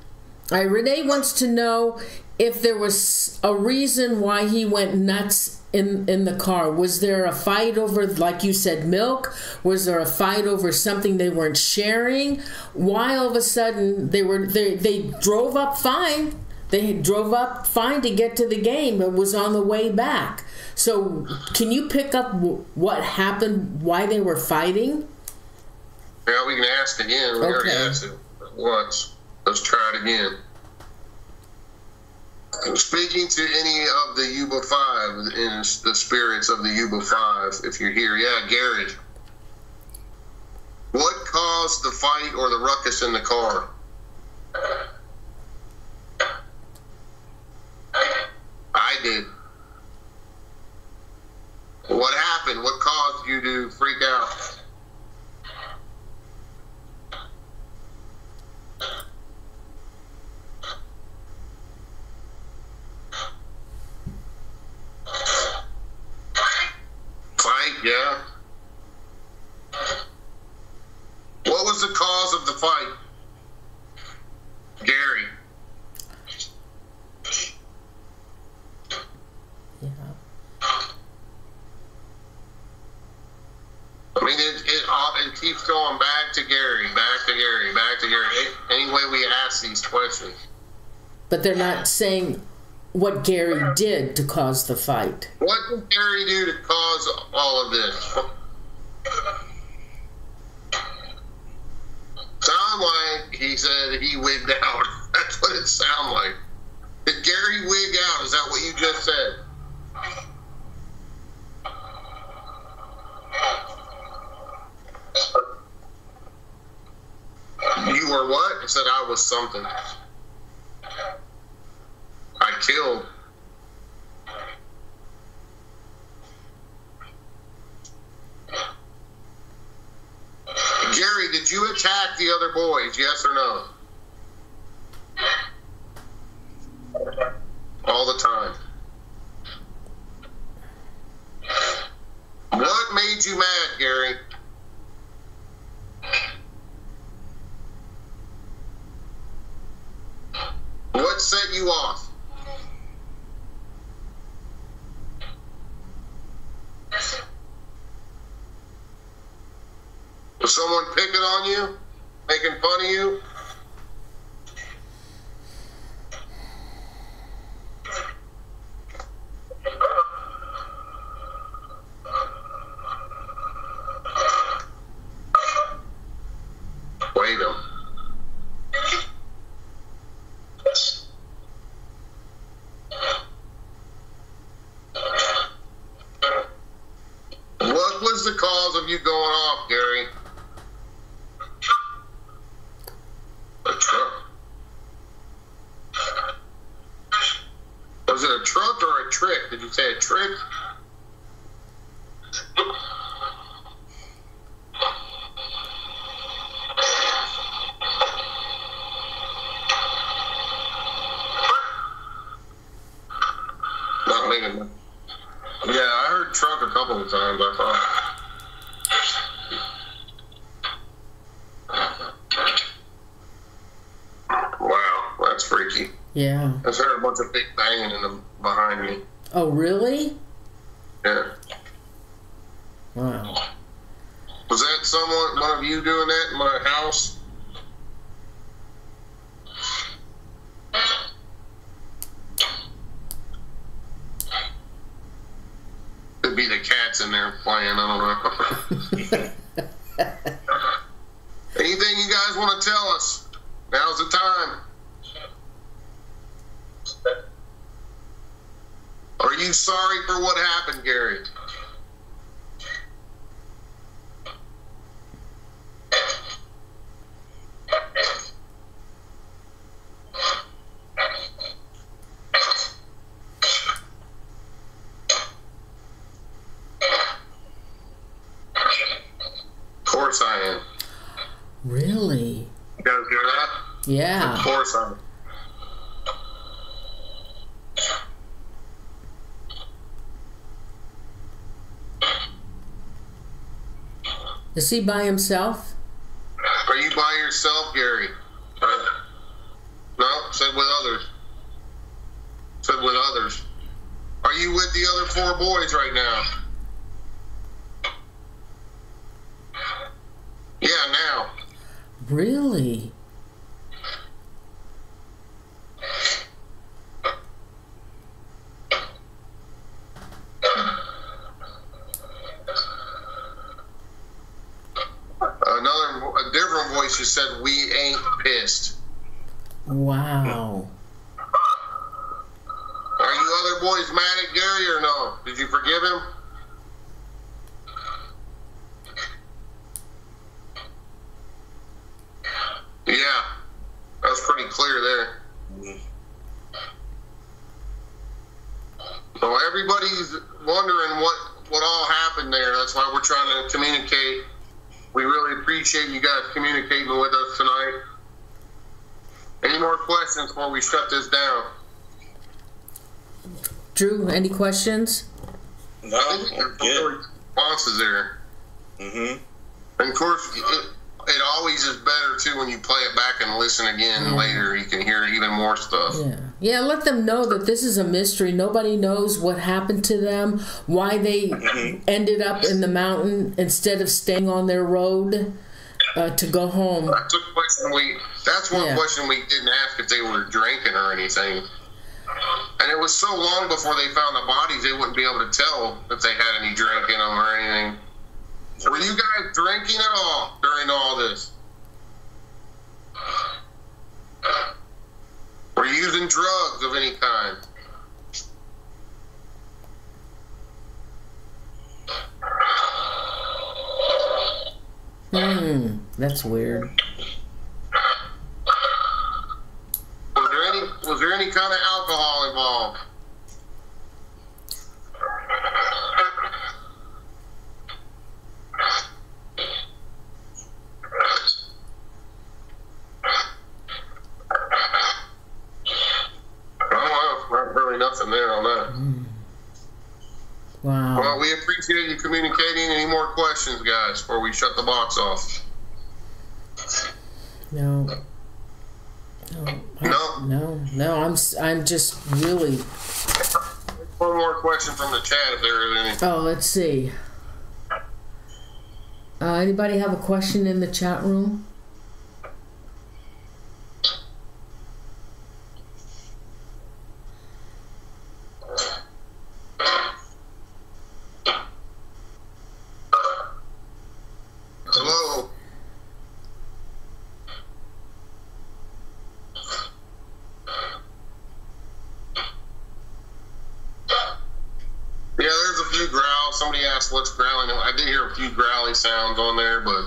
Speaker 1: right, Renee wants to know if there was a reason why he went nuts in in the car? Was there a fight over, like you said, milk? Was there a fight over something they weren't sharing? Why all of a sudden they were they they drove up fine. They drove up fine to get to the game, but was on the way back. So, can you pick up what happened? Why they were fighting?
Speaker 2: Yeah, we can ask again. We okay. already asked it once. Let's try it again. Speaking to any of the Yuba Five in the spirits of the Yuba Five, if you're here, yeah, Garrett. What caused the fight or the ruckus in the car? I did. What happened? What caused you to freak out? Fight, yeah. What was the cause of the fight? Gary. Yeah. I mean, it, it, it keeps going back to Gary, back to Gary, back to Gary. Any way we ask these questions.
Speaker 1: But they're not saying what Gary did to cause the fight.
Speaker 2: What did Gary do to cause all of this? Sound like he said he wigged out. That's what it sounded like. Did Gary wig out? Is that what you just said? You were what? I said I was something. I killed. Gary, did you attack the other boys? Yes or no?
Speaker 1: Is he by himself?
Speaker 2: Are you by yourself, Gary? Uh, no, said with others. Said with others. Are you with the other four boys right now? Yeah, now.
Speaker 1: Really?
Speaker 2: Another, a different voice just said, "We ain't pissed."
Speaker 1: Wow.
Speaker 2: Are you other boys mad at Gary or no? Did you forgive him? Yeah, that was pretty clear there. So everybody's wondering what what all happened there. That's why we're trying to communicate. We really appreciate you guys communicating with us tonight. Any more questions before we shut this down?
Speaker 1: Drew, any questions?
Speaker 4: No,
Speaker 2: I think we
Speaker 4: I'm good.
Speaker 2: responses there.
Speaker 4: Mm-hmm.
Speaker 2: And of course, it, it always is better too when you play it back and listen again
Speaker 1: Yeah.
Speaker 2: later. You can hear even more stuff.
Speaker 1: Yeah. Yeah, let them know that this is a mystery. Nobody knows what happened to them, why they ended up in the mountain instead of staying on their road uh, to go home.
Speaker 2: That's a question we. That's one
Speaker 1: Yeah.
Speaker 2: question we didn't ask if they were drinking or anything. And it was so long before they found the bodies, they wouldn't be able to tell if they had any drink in them or anything. Were you guys drinking at all during all this? Were you using drugs of any kind?
Speaker 1: Hmm, that's weird.
Speaker 2: Was there any was there any kind of alcohol involved? Oh, well, not really nothing there on that.
Speaker 1: Wow.
Speaker 2: Well, we appreciate you communicating. Any more questions, guys, before we shut the box off?
Speaker 1: No. No.
Speaker 2: No?
Speaker 1: No, no, I'm s- I'm just really
Speaker 2: One more question from the chat, if there is any.
Speaker 1: Oh, let's see. Uh, anybody have a question in the chat room?
Speaker 2: Hello. Yeah, there's a few growls. Somebody asked what's growling. I did hear a few growly sounds on there, but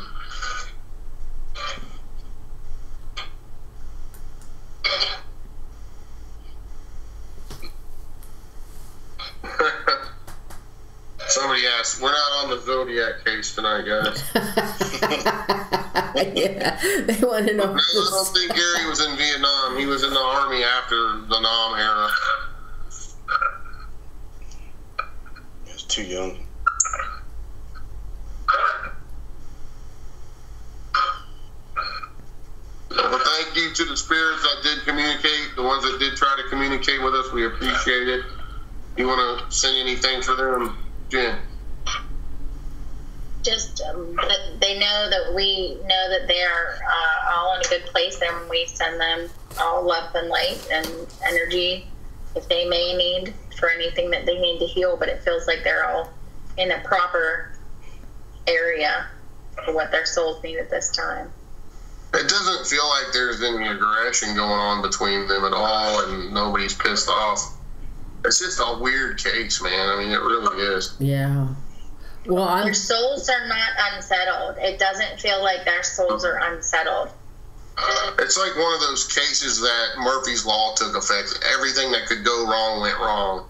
Speaker 2: somebody asked. We're not on the Zodiac case tonight, guys.
Speaker 1: yeah, they want to know.
Speaker 2: No, I don't think Gary was in Vietnam. He was in the army after the Nam era.
Speaker 4: He was too young.
Speaker 2: Well, thank you to the spirits that did communicate, the ones that did try to communicate with us. We appreciate it. You want to send anything for them, Jen?
Speaker 3: just um, that they know that we know that they're uh, all in a good place and we send them all love and light and energy if they may need for anything that they need to heal but it feels like they're all in a proper area for what their souls need at this time
Speaker 2: It doesn't feel like there's any aggression going on between them at all, and nobody's pissed off. It's just a weird case, man. I mean, it really is.
Speaker 1: Yeah. Well, I'm.
Speaker 3: their souls are not unsettled it doesn't feel like their souls are unsettled uh,
Speaker 2: It's like one of those cases that Murphy's Law took effect. Everything that could go wrong went wrong.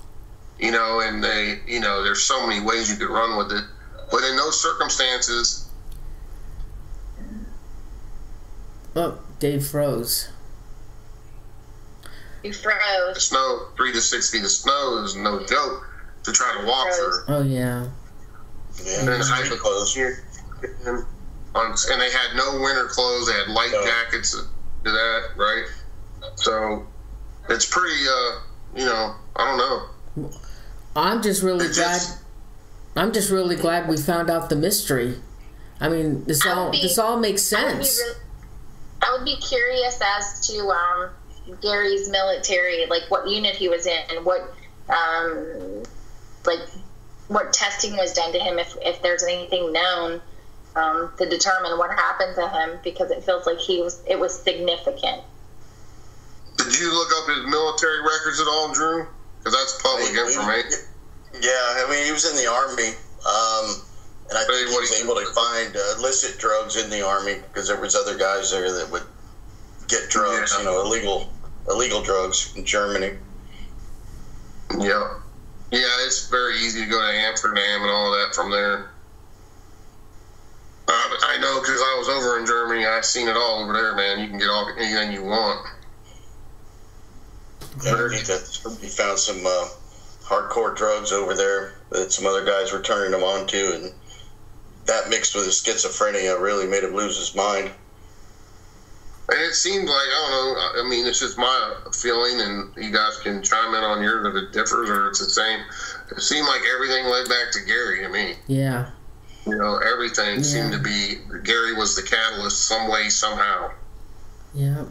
Speaker 2: You know, and they, you know, there's so many ways you could run with it. But in those circumstances,
Speaker 1: Oh, Dave froze.
Speaker 3: You
Speaker 2: The snow, three to six feet of snow is no joke to try to walk through.
Speaker 1: Oh yeah.
Speaker 4: Yeah,
Speaker 2: And then
Speaker 4: it's
Speaker 2: I
Speaker 4: pretty
Speaker 2: was
Speaker 4: close.
Speaker 2: here, and, and they had no winter clothes. They had light
Speaker 4: No.
Speaker 2: jackets to do that, right? So it's pretty, uh, you know, I don't know.
Speaker 1: I'm just really
Speaker 2: It
Speaker 1: glad.
Speaker 2: just-
Speaker 1: I'm just really glad we found out the mystery. I mean, this
Speaker 3: I would
Speaker 1: all
Speaker 3: be-
Speaker 1: this all makes
Speaker 3: I would, be
Speaker 1: sense.
Speaker 3: Re- I would be curious as to um, Gary's military, like what unit he was in, and what um, like what testing was done to him, if if there's anything known um, to determine what happened to him, because it feels like he was it was significant.
Speaker 2: Did you look up his military records at all, Drew? Because that's public
Speaker 4: I mean, he-
Speaker 2: information.
Speaker 4: Yeah, I mean, he was in the army, um, and I think he was able to find uh, illicit drugs in the army because there was other guys there that would get drugs,
Speaker 2: Yeah.
Speaker 4: you know, illegal illegal drugs in Germany.
Speaker 2: Yeah. Yeah, it's very easy to go to Amsterdam and all that from there. Uh, I know because I was over in Germany. I've seen it all over there, man. You can get all anything you want.
Speaker 4: Yeah, I think that he found some uh, hardcore drugs over there that some other guys were turning them on to, and that mixed with his schizophrenia really made him lose his mind.
Speaker 2: And it seemed like I don't know. I mean, it's just my feeling, and you guys can chime in on yours if it differs or it's the same. It seemed like everything led back to Gary to me.
Speaker 1: Yeah.
Speaker 2: You know, everything
Speaker 1: Yeah.
Speaker 2: seemed to be Gary was the catalyst, some way, somehow.
Speaker 1: Yeah.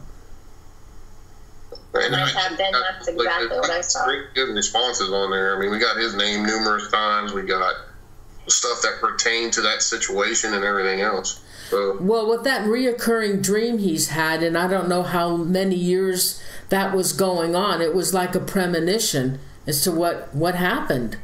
Speaker 2: And
Speaker 3: I, have been, that's exactly what I saw.
Speaker 2: Pretty good responses on there. I mean, we got his name numerous times. We got stuff that pertained to that situation and everything else. So
Speaker 1: Well, with that reoccurring dream he's had, and I don't know how many years that was going on, it was like a premonition as to what what happened.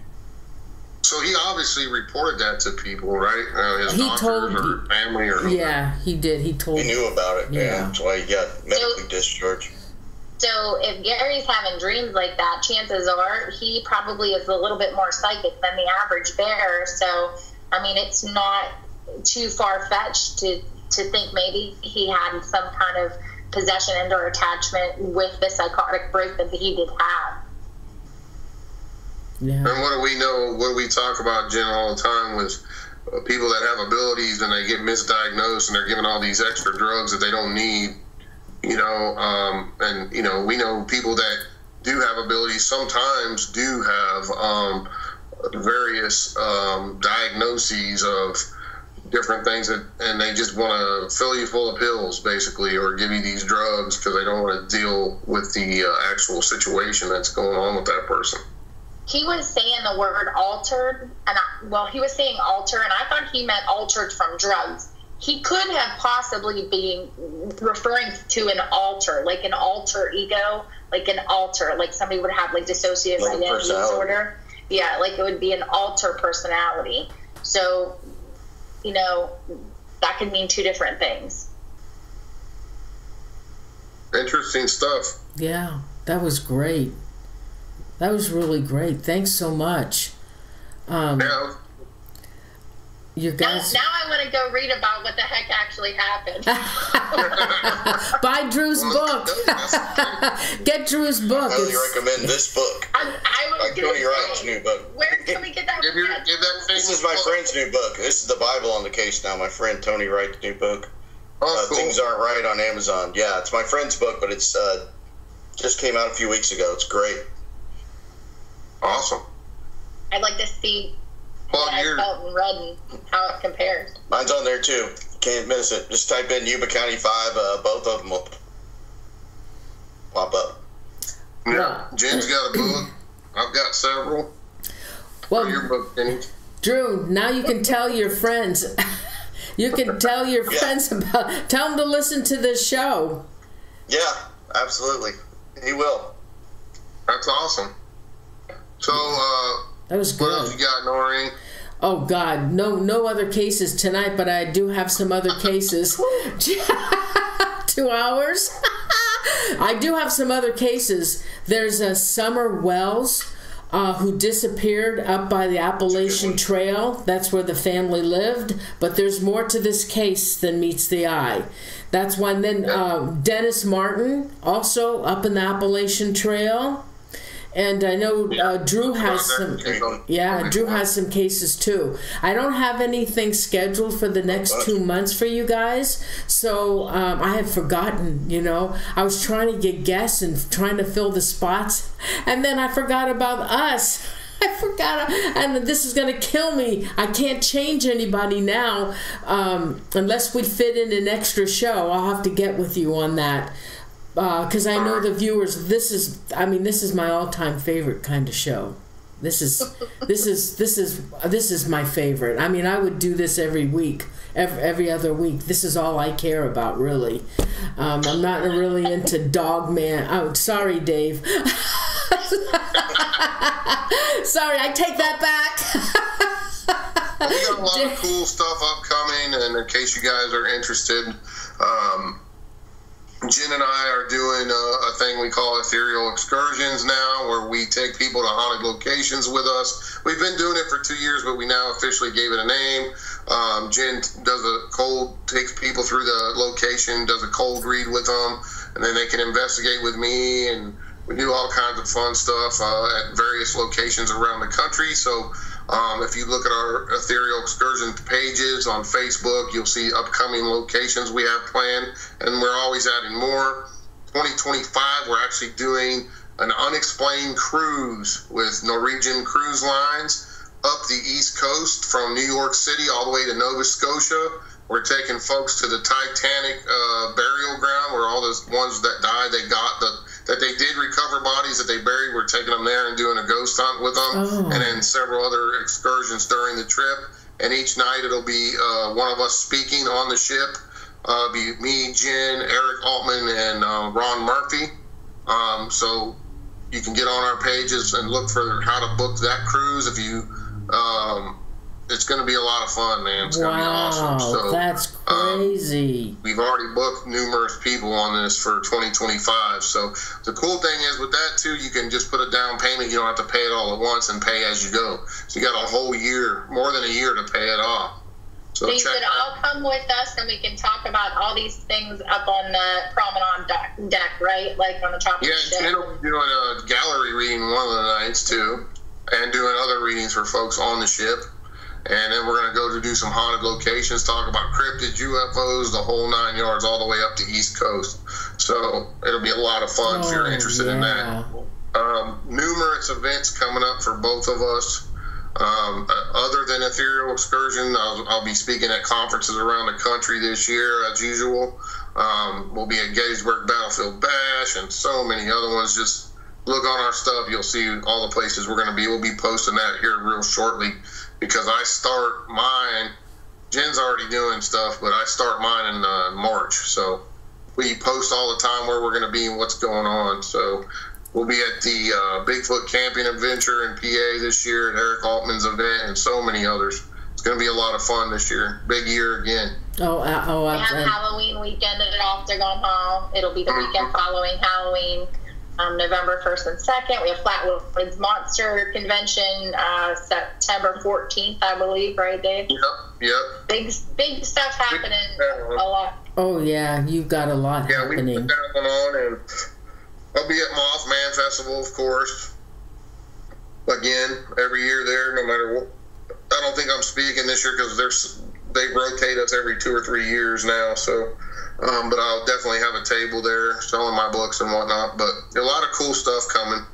Speaker 2: So he obviously reported that to people, right? Uh, his
Speaker 1: He told-
Speaker 2: or family or
Speaker 1: Yeah, he did. He told.
Speaker 4: He knew about it. Yeah,
Speaker 1: Yeah.
Speaker 4: that's why he got medically discharged.
Speaker 3: So if Gary's having dreams like that, chances are he probably is a little bit more psychic than the average bear. So I mean, it's not too far fetched to to think maybe he had some kind of possession and or attachment with the psychotic break that he did have.
Speaker 1: Yeah.
Speaker 2: And what do we know? What do we talk about, Jen, all the time with uh, people that have abilities and they get misdiagnosed and they're given all these extra drugs that they don't need, you know? Um, and, you know, we know people that do have abilities sometimes do have um, various um, diagnoses of different things that, and they just want to fill you full of pills, basically, or give you these drugs because they don't want to deal with the uh, actual situation that's going on with that person.
Speaker 3: He was saying the word altered, and I, well, he was saying alter, and I thought he meant altered from drugs. He could have possibly been referring to an alter, like an alter ego, like an alter, like somebody would have like dissociative
Speaker 4: Like
Speaker 3: identity disorder. Yeah, like it would be an alter personality. So, you know, that could mean two different things.
Speaker 2: Interesting stuff.
Speaker 1: Yeah. That was great. That was really great. Thanks so much. Um,
Speaker 2: Yeah,
Speaker 1: you
Speaker 3: Now,
Speaker 1: guys.
Speaker 3: now I want to go read about what the heck actually happened.
Speaker 1: Buy Drew's book. Get Drew's book.
Speaker 4: I Highly
Speaker 1: It's-
Speaker 4: recommend this book.
Speaker 3: I, I was
Speaker 4: Like
Speaker 3: gonna
Speaker 4: Tony Wright's new book.
Speaker 3: Where can we get that?
Speaker 2: give, your, give that.
Speaker 4: This is my friend's new book. This is the Bible on the case now. My friend Tony Wright's new book.
Speaker 2: Oh,
Speaker 4: Uh,
Speaker 2: cool.
Speaker 4: Things aren't right on Amazon. Yeah, it's my friend's book, but it's uh, just came out a few weeks ago. It's great.
Speaker 2: Awesome.
Speaker 3: I'd like to see
Speaker 2: Plug
Speaker 3: what I felt and read and how it compares.
Speaker 4: Mine's on there too. Can't miss it. Just type in Yuba County Five. Uh, both of them will pop up.
Speaker 2: Yeah. Jen's got a book. I've got several.
Speaker 1: well,
Speaker 2: Your book, Jenny.
Speaker 1: Drew, now you can tell your friends. you can tell your
Speaker 4: Yeah.
Speaker 1: friends about. Tell them to listen to this show.
Speaker 4: Yeah, absolutely. He will.
Speaker 2: That's awesome. So, uh,
Speaker 1: That was
Speaker 2: what else
Speaker 1: good.
Speaker 2: you got, Norene?
Speaker 1: Oh God, no, no other cases tonight, but I do have some other cases. Two hours. I do have some other cases. There's a Summer Wells. uh, who disappeared up by the Appalachian Trail. That's where the family lived. But there's more to this case than meets the eye. That's one. Then uh, Dennis Martin, also up in the Appalachian Trail. And I know uh, Drew has some. Yeah, Drew has some cases too. I don't have anything scheduled for the next two months for you guys, so um, I had forgotten. You know, I was trying to get guests and trying to fill the spots, and then I forgot about us. I forgot, and this is gonna kill me. I can't change anybody now um, unless we fit in an extra show. I'll have to get with you on that because uh, I know the viewers. This is, I mean, this is my all-time favorite kind of show. This is, this is, this is, this is my favorite. I mean, I would do this every week, every, every other week. This is all I care about, really. Um, I'm not really into Dog Man. Oh, sorry, Dave. sorry, I take that
Speaker 2: back. we got a lot of cool stuff upcoming, and in case you guys are interested, um, Jen and I are doing a, a, thing we call ethereal excursions now, where we take people to haunted locations with us. We've been doing it for two years, but we now officially gave it a name. Um, Jen does a cold, takes people through the location, does a cold read with them, and then they can investigate with me and we do all kinds of fun stuff uh, at various locations around the country. So um, if you look at our ethereal excursion pages on Facebook, you'll see upcoming locations we have planned, and we're always adding more. 2025, we're actually doing an unexplained cruise with Norwegian Cruise Lines up the East Coast from New York City all the way to Nova Scotia. We're taking folks to the Titanic uh, burial ground where all those ones that died, they got the that they did recover bodies that they buried. We're taking them there and doing a ghost hunt with them, oh. and then several other excursions during the trip. And each night it'll be uh, one of us speaking on the ship. Uh, be me, Jen, Eric Altman, and uh, Ron Murphy. Um, so you can get on our pages and look for how to book that cruise if you um, it's going to be a lot of fun, man. It's wow, going to be awesome. So,
Speaker 1: that's um, crazy.
Speaker 2: Um, we've already booked numerous people on this for 2025. So the cool thing is with that too, you can just put a down payment. You don't have to pay it all at once and pay as you go. So you got a whole year, more than a year, to pay it off.
Speaker 3: So they said, "I'll come with us, and we can talk about all these things up on the promenade deck, deck right? Like on the top
Speaker 2: yeah,
Speaker 3: of the ship."
Speaker 2: Yeah, and doing a gallery reading one of the nights too, and doing other readings for folks on the ship and then we're going to go to do some haunted locations, talk about cryptids, UFOs, the whole nine yards, all the way up to East Coast. So it'll be a lot of fun oh, if you're oh, interested yeah. in that. Um, numerous events coming up for both of us. Um, uh, other than Ethereal Excursion, I'll, I'll, be speaking at conferences around the country this year, as usual. Um, we'll be at Gettysburg Battlefield Bash and so many other ones. Just look on our stuff, you'll see all the places we're going to be. We'll be posting that here real shortly because I start mine. Jen's already doing stuff, but I start mine in uh, March. So we post all the time where we're going to be and what's going on. So we'll be at the uh, Bigfoot Camping Adventure in PA this year at Eric Altman's event and so many others. It's going to be a lot of fun this year. Big year again.
Speaker 1: Oh, uh, oh,
Speaker 3: we have Halloween weekend at Octagon Hall. It'll be the weekend following Halloween um, November 1st and 2nd. We have Flatwoods Monster Convention uh, September 14th, I believe, right, Dave?
Speaker 2: Yep, yep.
Speaker 3: Big, big stuff happening. A lot.
Speaker 1: Oh, yeah, you've got a lot yeah, happening. Yeah, we
Speaker 2: put that one on, and I'll be at Mothman Festival, of course. Again, every year there, no matter what. I don't think I'm speaking this year because they rotate us every two or three years now, so um, but I'll definitely have a table there selling my books and whatnot. But a lot of cool stuff coming.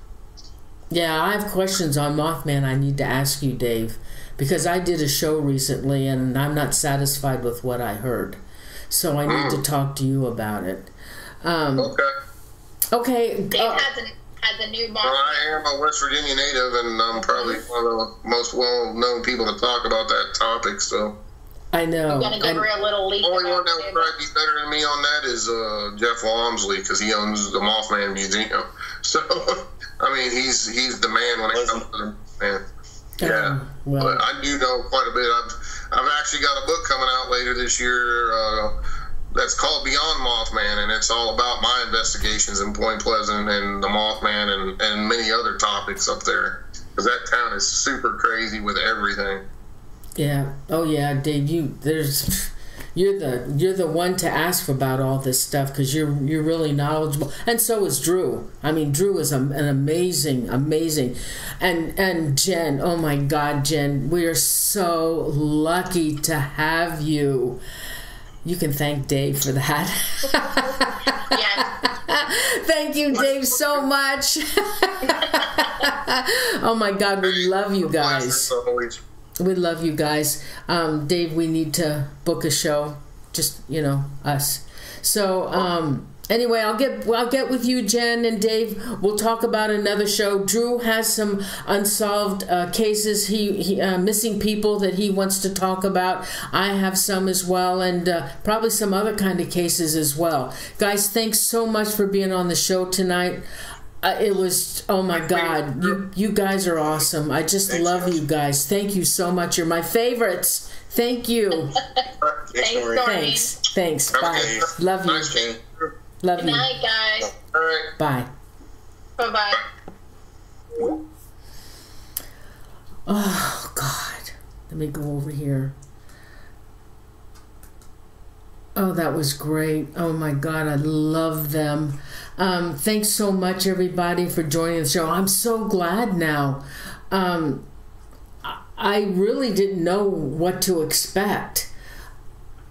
Speaker 1: Yeah, I have questions on Mothman I need to ask you, Dave, because I did a show recently and I'm not satisfied with what I heard. So I need mm. to talk to you about it. Um,
Speaker 2: okay.
Speaker 1: Okay.
Speaker 3: Dave uh, has, a, has a new Mothman. Well,
Speaker 2: I am a West Virginia native and I'm probably one of the most well known people to talk about that topic, so.
Speaker 1: I know.
Speaker 3: You're gonna give her a little leak.
Speaker 2: Only one that would probably be better than me on that is uh, Jeff Wamsley because he owns the Mothman Museum. So, I mean, he's he's the man when it comes to the man. Yeah, well. but I do know quite a bit. I've I've actually got a book coming out later this year. Uh, that's called Beyond Mothman, and it's all about my investigations in Point Pleasant and the Mothman and, and many other topics up there. because that town is super crazy with everything.
Speaker 1: Yeah. Oh yeah, Dave. You there's you're the you're the one to ask about all this stuff because you're you're really knowledgeable, and so is Drew. I mean, Drew is a, an amazing, amazing, and and Jen. Oh my God, Jen, we are so lucky to have you. You can thank Dave for that. Thank you, Dave, so much. oh my God, we love you guys. We love you guys. Um, Dave, we need to book a show. Just you know, us. So um, anyway, I'll get I'll get with you, Jen and Dave. We'll talk about another show. Drew has some unsolved uh, cases. He, he uh, missing people that he wants to talk about. I have some as well, and uh, probably some other kind of cases as well. Guys, thanks so much for being on the show tonight. Uh, it was oh my god. You you guys are awesome. I just
Speaker 4: Thanks,
Speaker 1: love
Speaker 4: guys.
Speaker 1: you guys. Thank you so much. You're my favorites. Thank you.
Speaker 4: Thanks,
Speaker 3: Thanks,
Speaker 4: Norene.
Speaker 3: Norene.
Speaker 1: thanks. Thanks.
Speaker 2: Have a
Speaker 1: bye. Love you.
Speaker 2: Nice
Speaker 1: love
Speaker 3: Good
Speaker 1: you.
Speaker 3: night, guys.
Speaker 2: All right.
Speaker 1: bye.
Speaker 3: Bye bye.
Speaker 1: oh god. Let me go over here. Oh, that was great. Oh my God, I love them. Um, thanks so much, everybody, for joining the show. I'm so glad now. Um, I- really didn't know what to expect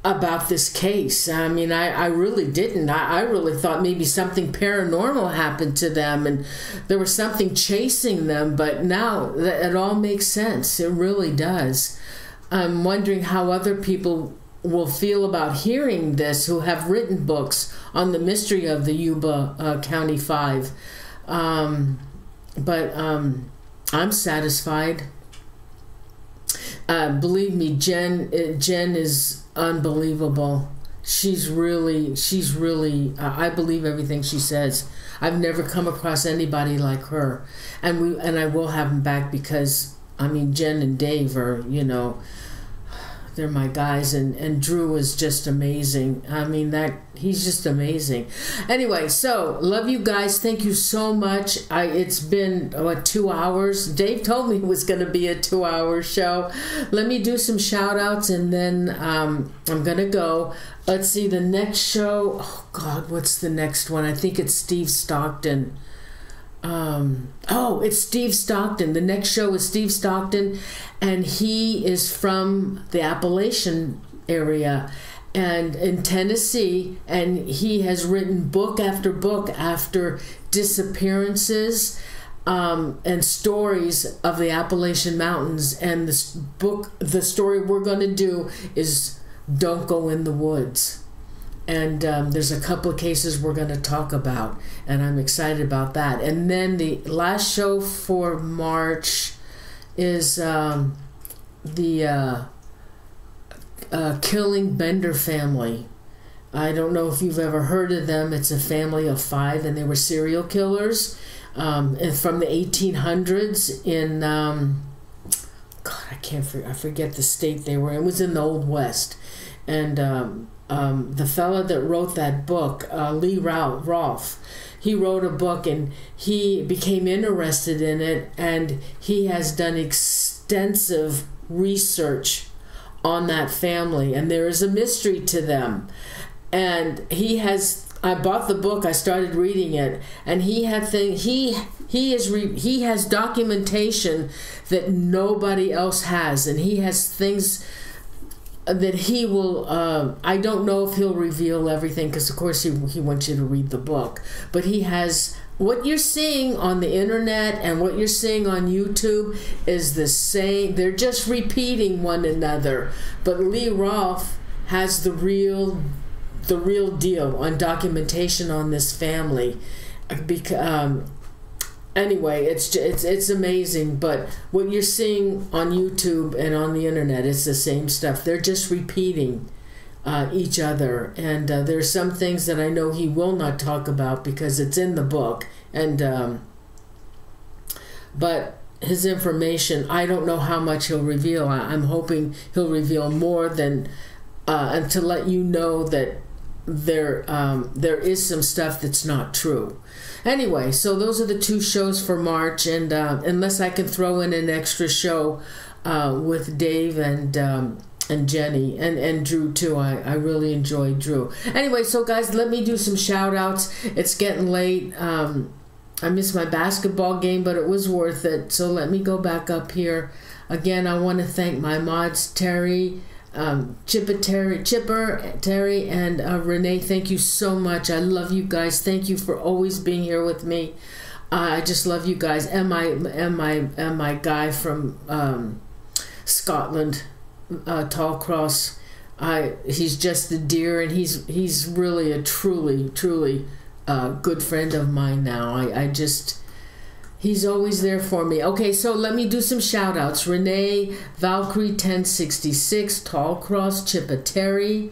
Speaker 1: about this case. I mean, I, I really didn't. I, I really thought maybe something paranormal happened to them and there was something chasing them, but now it all makes sense. It really does. I'm wondering how other people will feel about hearing this who have written books on the mystery of the Yuba uh, County Five. Um, but um, I'm satisfied. Uh, believe me, Jen. uh, Jen is unbelievable. She's really, she's really. Uh, I believe everything she says. I've never come across anybody like her, and we and I will have them back because I mean Jen and Dave are you know they're my guys and and drew is just amazing. I mean that he's just amazing. Anyway so love you guys. Thank you so much. I it's been what two hours? Dave told me it was going to be a two hour show. Let me do some shout outs and then um, i'm gonna go. Let's see the next show oh god what's the next one? I think it's steve stockton um, oh, it's Steve Stockton. The next show is Steve Stockton, and he is from the Appalachian area and in Tennessee, and he has written book after book after disappearances um, and stories of the Appalachian Mountains. And this book, the story we're going to do is Don't Go in the Woods and um, there's a couple of cases we're going to talk about and i'm excited about that. And then the last show for march is um, the uh, uh, killing bender family. I don't know if you've ever heard of them. It's a family of five and they were serial killers um, and from the 1800s in um, god i can't i forget the state they were in. It was in the old west. And um, um, the fellow that wrote that book, uh, Lee Rolfe, he wrote a book and he became interested in it and he has done extensive research on that family and there is a mystery to them. And he has I bought the book I started reading it and he had thing he he is re, he has documentation that nobody else has and he has things that he will uh, i don't know if he'll reveal everything because of course he, he wants you to read the book. But he has what you're seeing on the internet and what you're seeing on youtube is the same they're just repeating one another. But lee roth has the real the real deal on documentation on this family because um, anyway, it's it's it's amazing. But what you're seeing on YouTube and on the internet, it's the same stuff. They're just repeating uh, each other, and uh, there's some things that I know he will not talk about because it's in the book. And um, but his information, I don't know how much he'll reveal. I, I'm hoping he'll reveal more than uh, and to let you know that there um, there is some stuff that's not true. Anyway, so those are the two shows for March, and uh, unless I can throw in an extra show uh, with Dave and um, and Jenny and, and Drew too. I, I really enjoyed Drew. Anyway, so guys, let me do some shout outs. It's getting late. Um, I missed my basketball game, but it was worth it. So let me go back up here. Again, I want to thank my mods, Terry, um, Chipper, Terry, Chipper, Terry, and uh, Renee. Thank you so much. I love you guys. Thank you for always being here with me. Uh, I just love you guys. And my and my and my guy from um, Scotland, uh, Tall Cross. I he's just a dear, and he's he's really a truly truly uh, good friend of mine now. I I just He's always there for me. Okay, so let me do some shout outs. Renee, Valkyrie 1066, Tall Cross, Chippa Terry.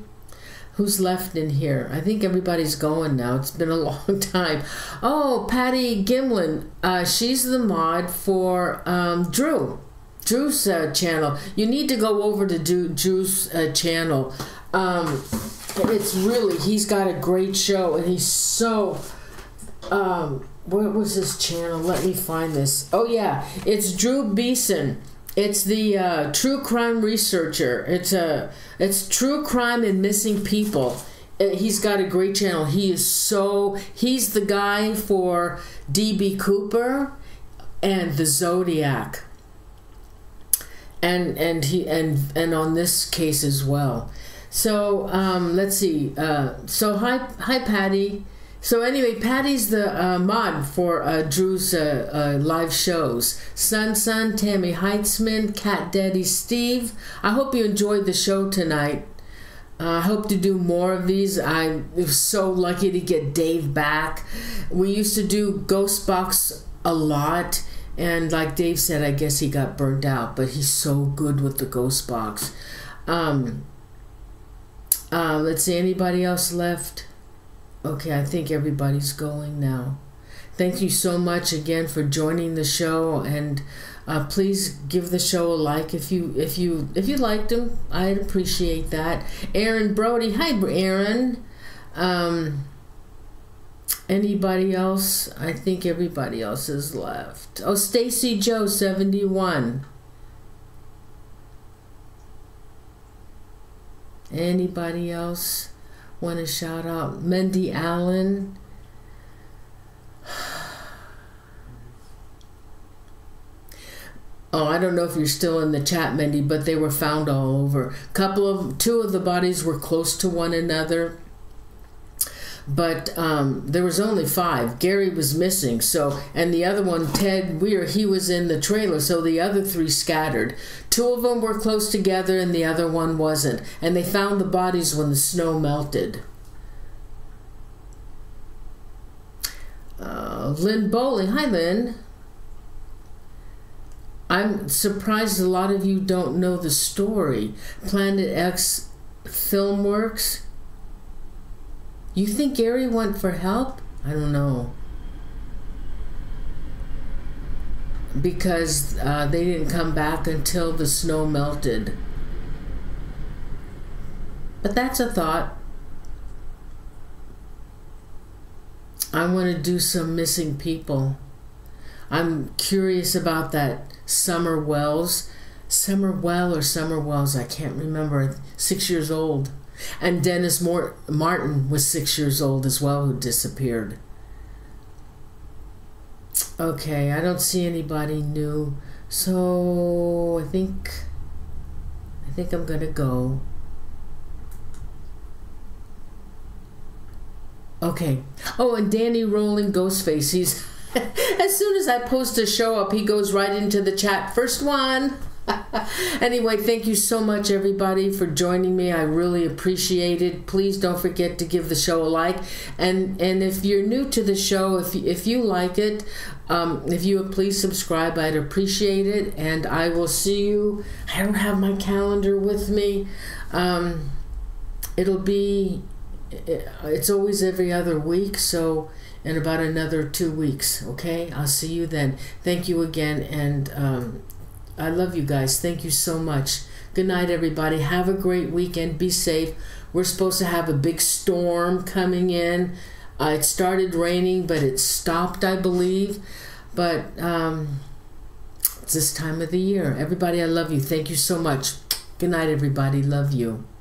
Speaker 1: Who's left in here? I think everybody's going now. It's been a long time. Oh, Patty Gimlin. Uh, she's the mod for um, Drew. Drew's uh, channel. You need to go over to Drew, Drew's uh, channel. Um, it's really, he's got a great show and he's so. Um, what was his channel? Let me find this. Oh yeah, it's Drew Beeson. It's the uh, true crime researcher. It's a it's true crime and missing people. Uh, he's got a great channel. He is so he's the guy for DB Cooper and the Zodiac. And and he and and on this case as well. So um, let's see. Uh, so hi hi Patty. So anyway, Patty's the uh, mod for uh, Drew's uh, uh live shows. Sun Sun, Tammy Heitzman, Cat Daddy Steve. I hope you enjoyed the show tonight. I hope to do more of these. I'm so lucky to get Dave back. We used to do Ghost Box a lot, and like Dave said, I guess he got burned out, but he's so good with the Ghost Box. Um, uh, let's see, anybody else left? Okay, I think everybody's going now. Thank you so much again for joining the show, and uh, please give the show a like if you if you if you liked them. I'd appreciate that. Aaron Brody, hi, Aaron. Um, anybody else? I think everybody else is left. Oh, Stacy Joe, seventy one. Anybody else? Want to shout out Mendy Allen. Oh, I don't know if you're still in the chat, Mendy, but they were found all over. Couple of two of the bodies were close to one another but um, there was only five. Gary was missing, so and the other one, Ted Weiher, he was in the trailer, so the other three scattered. Two of them were close together, and the other one wasn't. And they found the bodies when the snow melted. Uh, Lynn Bowling, hi Lynn. I'm surprised a lot of you don't know the story. Planet X Filmworks you think Gary went for help? I don't know. Because uh, they didn't come back until the snow melted. But that's a thought. I want to do some missing people. I'm curious about that Summer Wells. Summer Well or Summer Wells, I can't remember. Six years old. And Dennis Mort- Martin was six years old as well, who disappeared. Okay, I don't see anybody new, so I think I think I'm gonna go. Okay. Oh, and Danny Rolling Ghostface. He's as soon as I post a show up, he goes right into the chat. First one. anyway, thank you so much, everybody, for joining me. I really appreciate it. Please don't forget to give the show a like. And and if you're new to the show, if if you like it, um, if you would please subscribe, I'd appreciate it. And I will see you. I don't have my calendar with me. Um, it'll be. It's always every other week, so in about another two weeks. Okay, I'll see you then. Thank you again, and um, I love you guys. Thank you so much. Good night, everybody. Have a great weekend. Be safe. We're supposed to have a big storm coming in. Uh, it started raining, but it stopped, I believe. But um, it's this time of the year. Everybody, I love you. Thank you so much. Good night, everybody. Love you.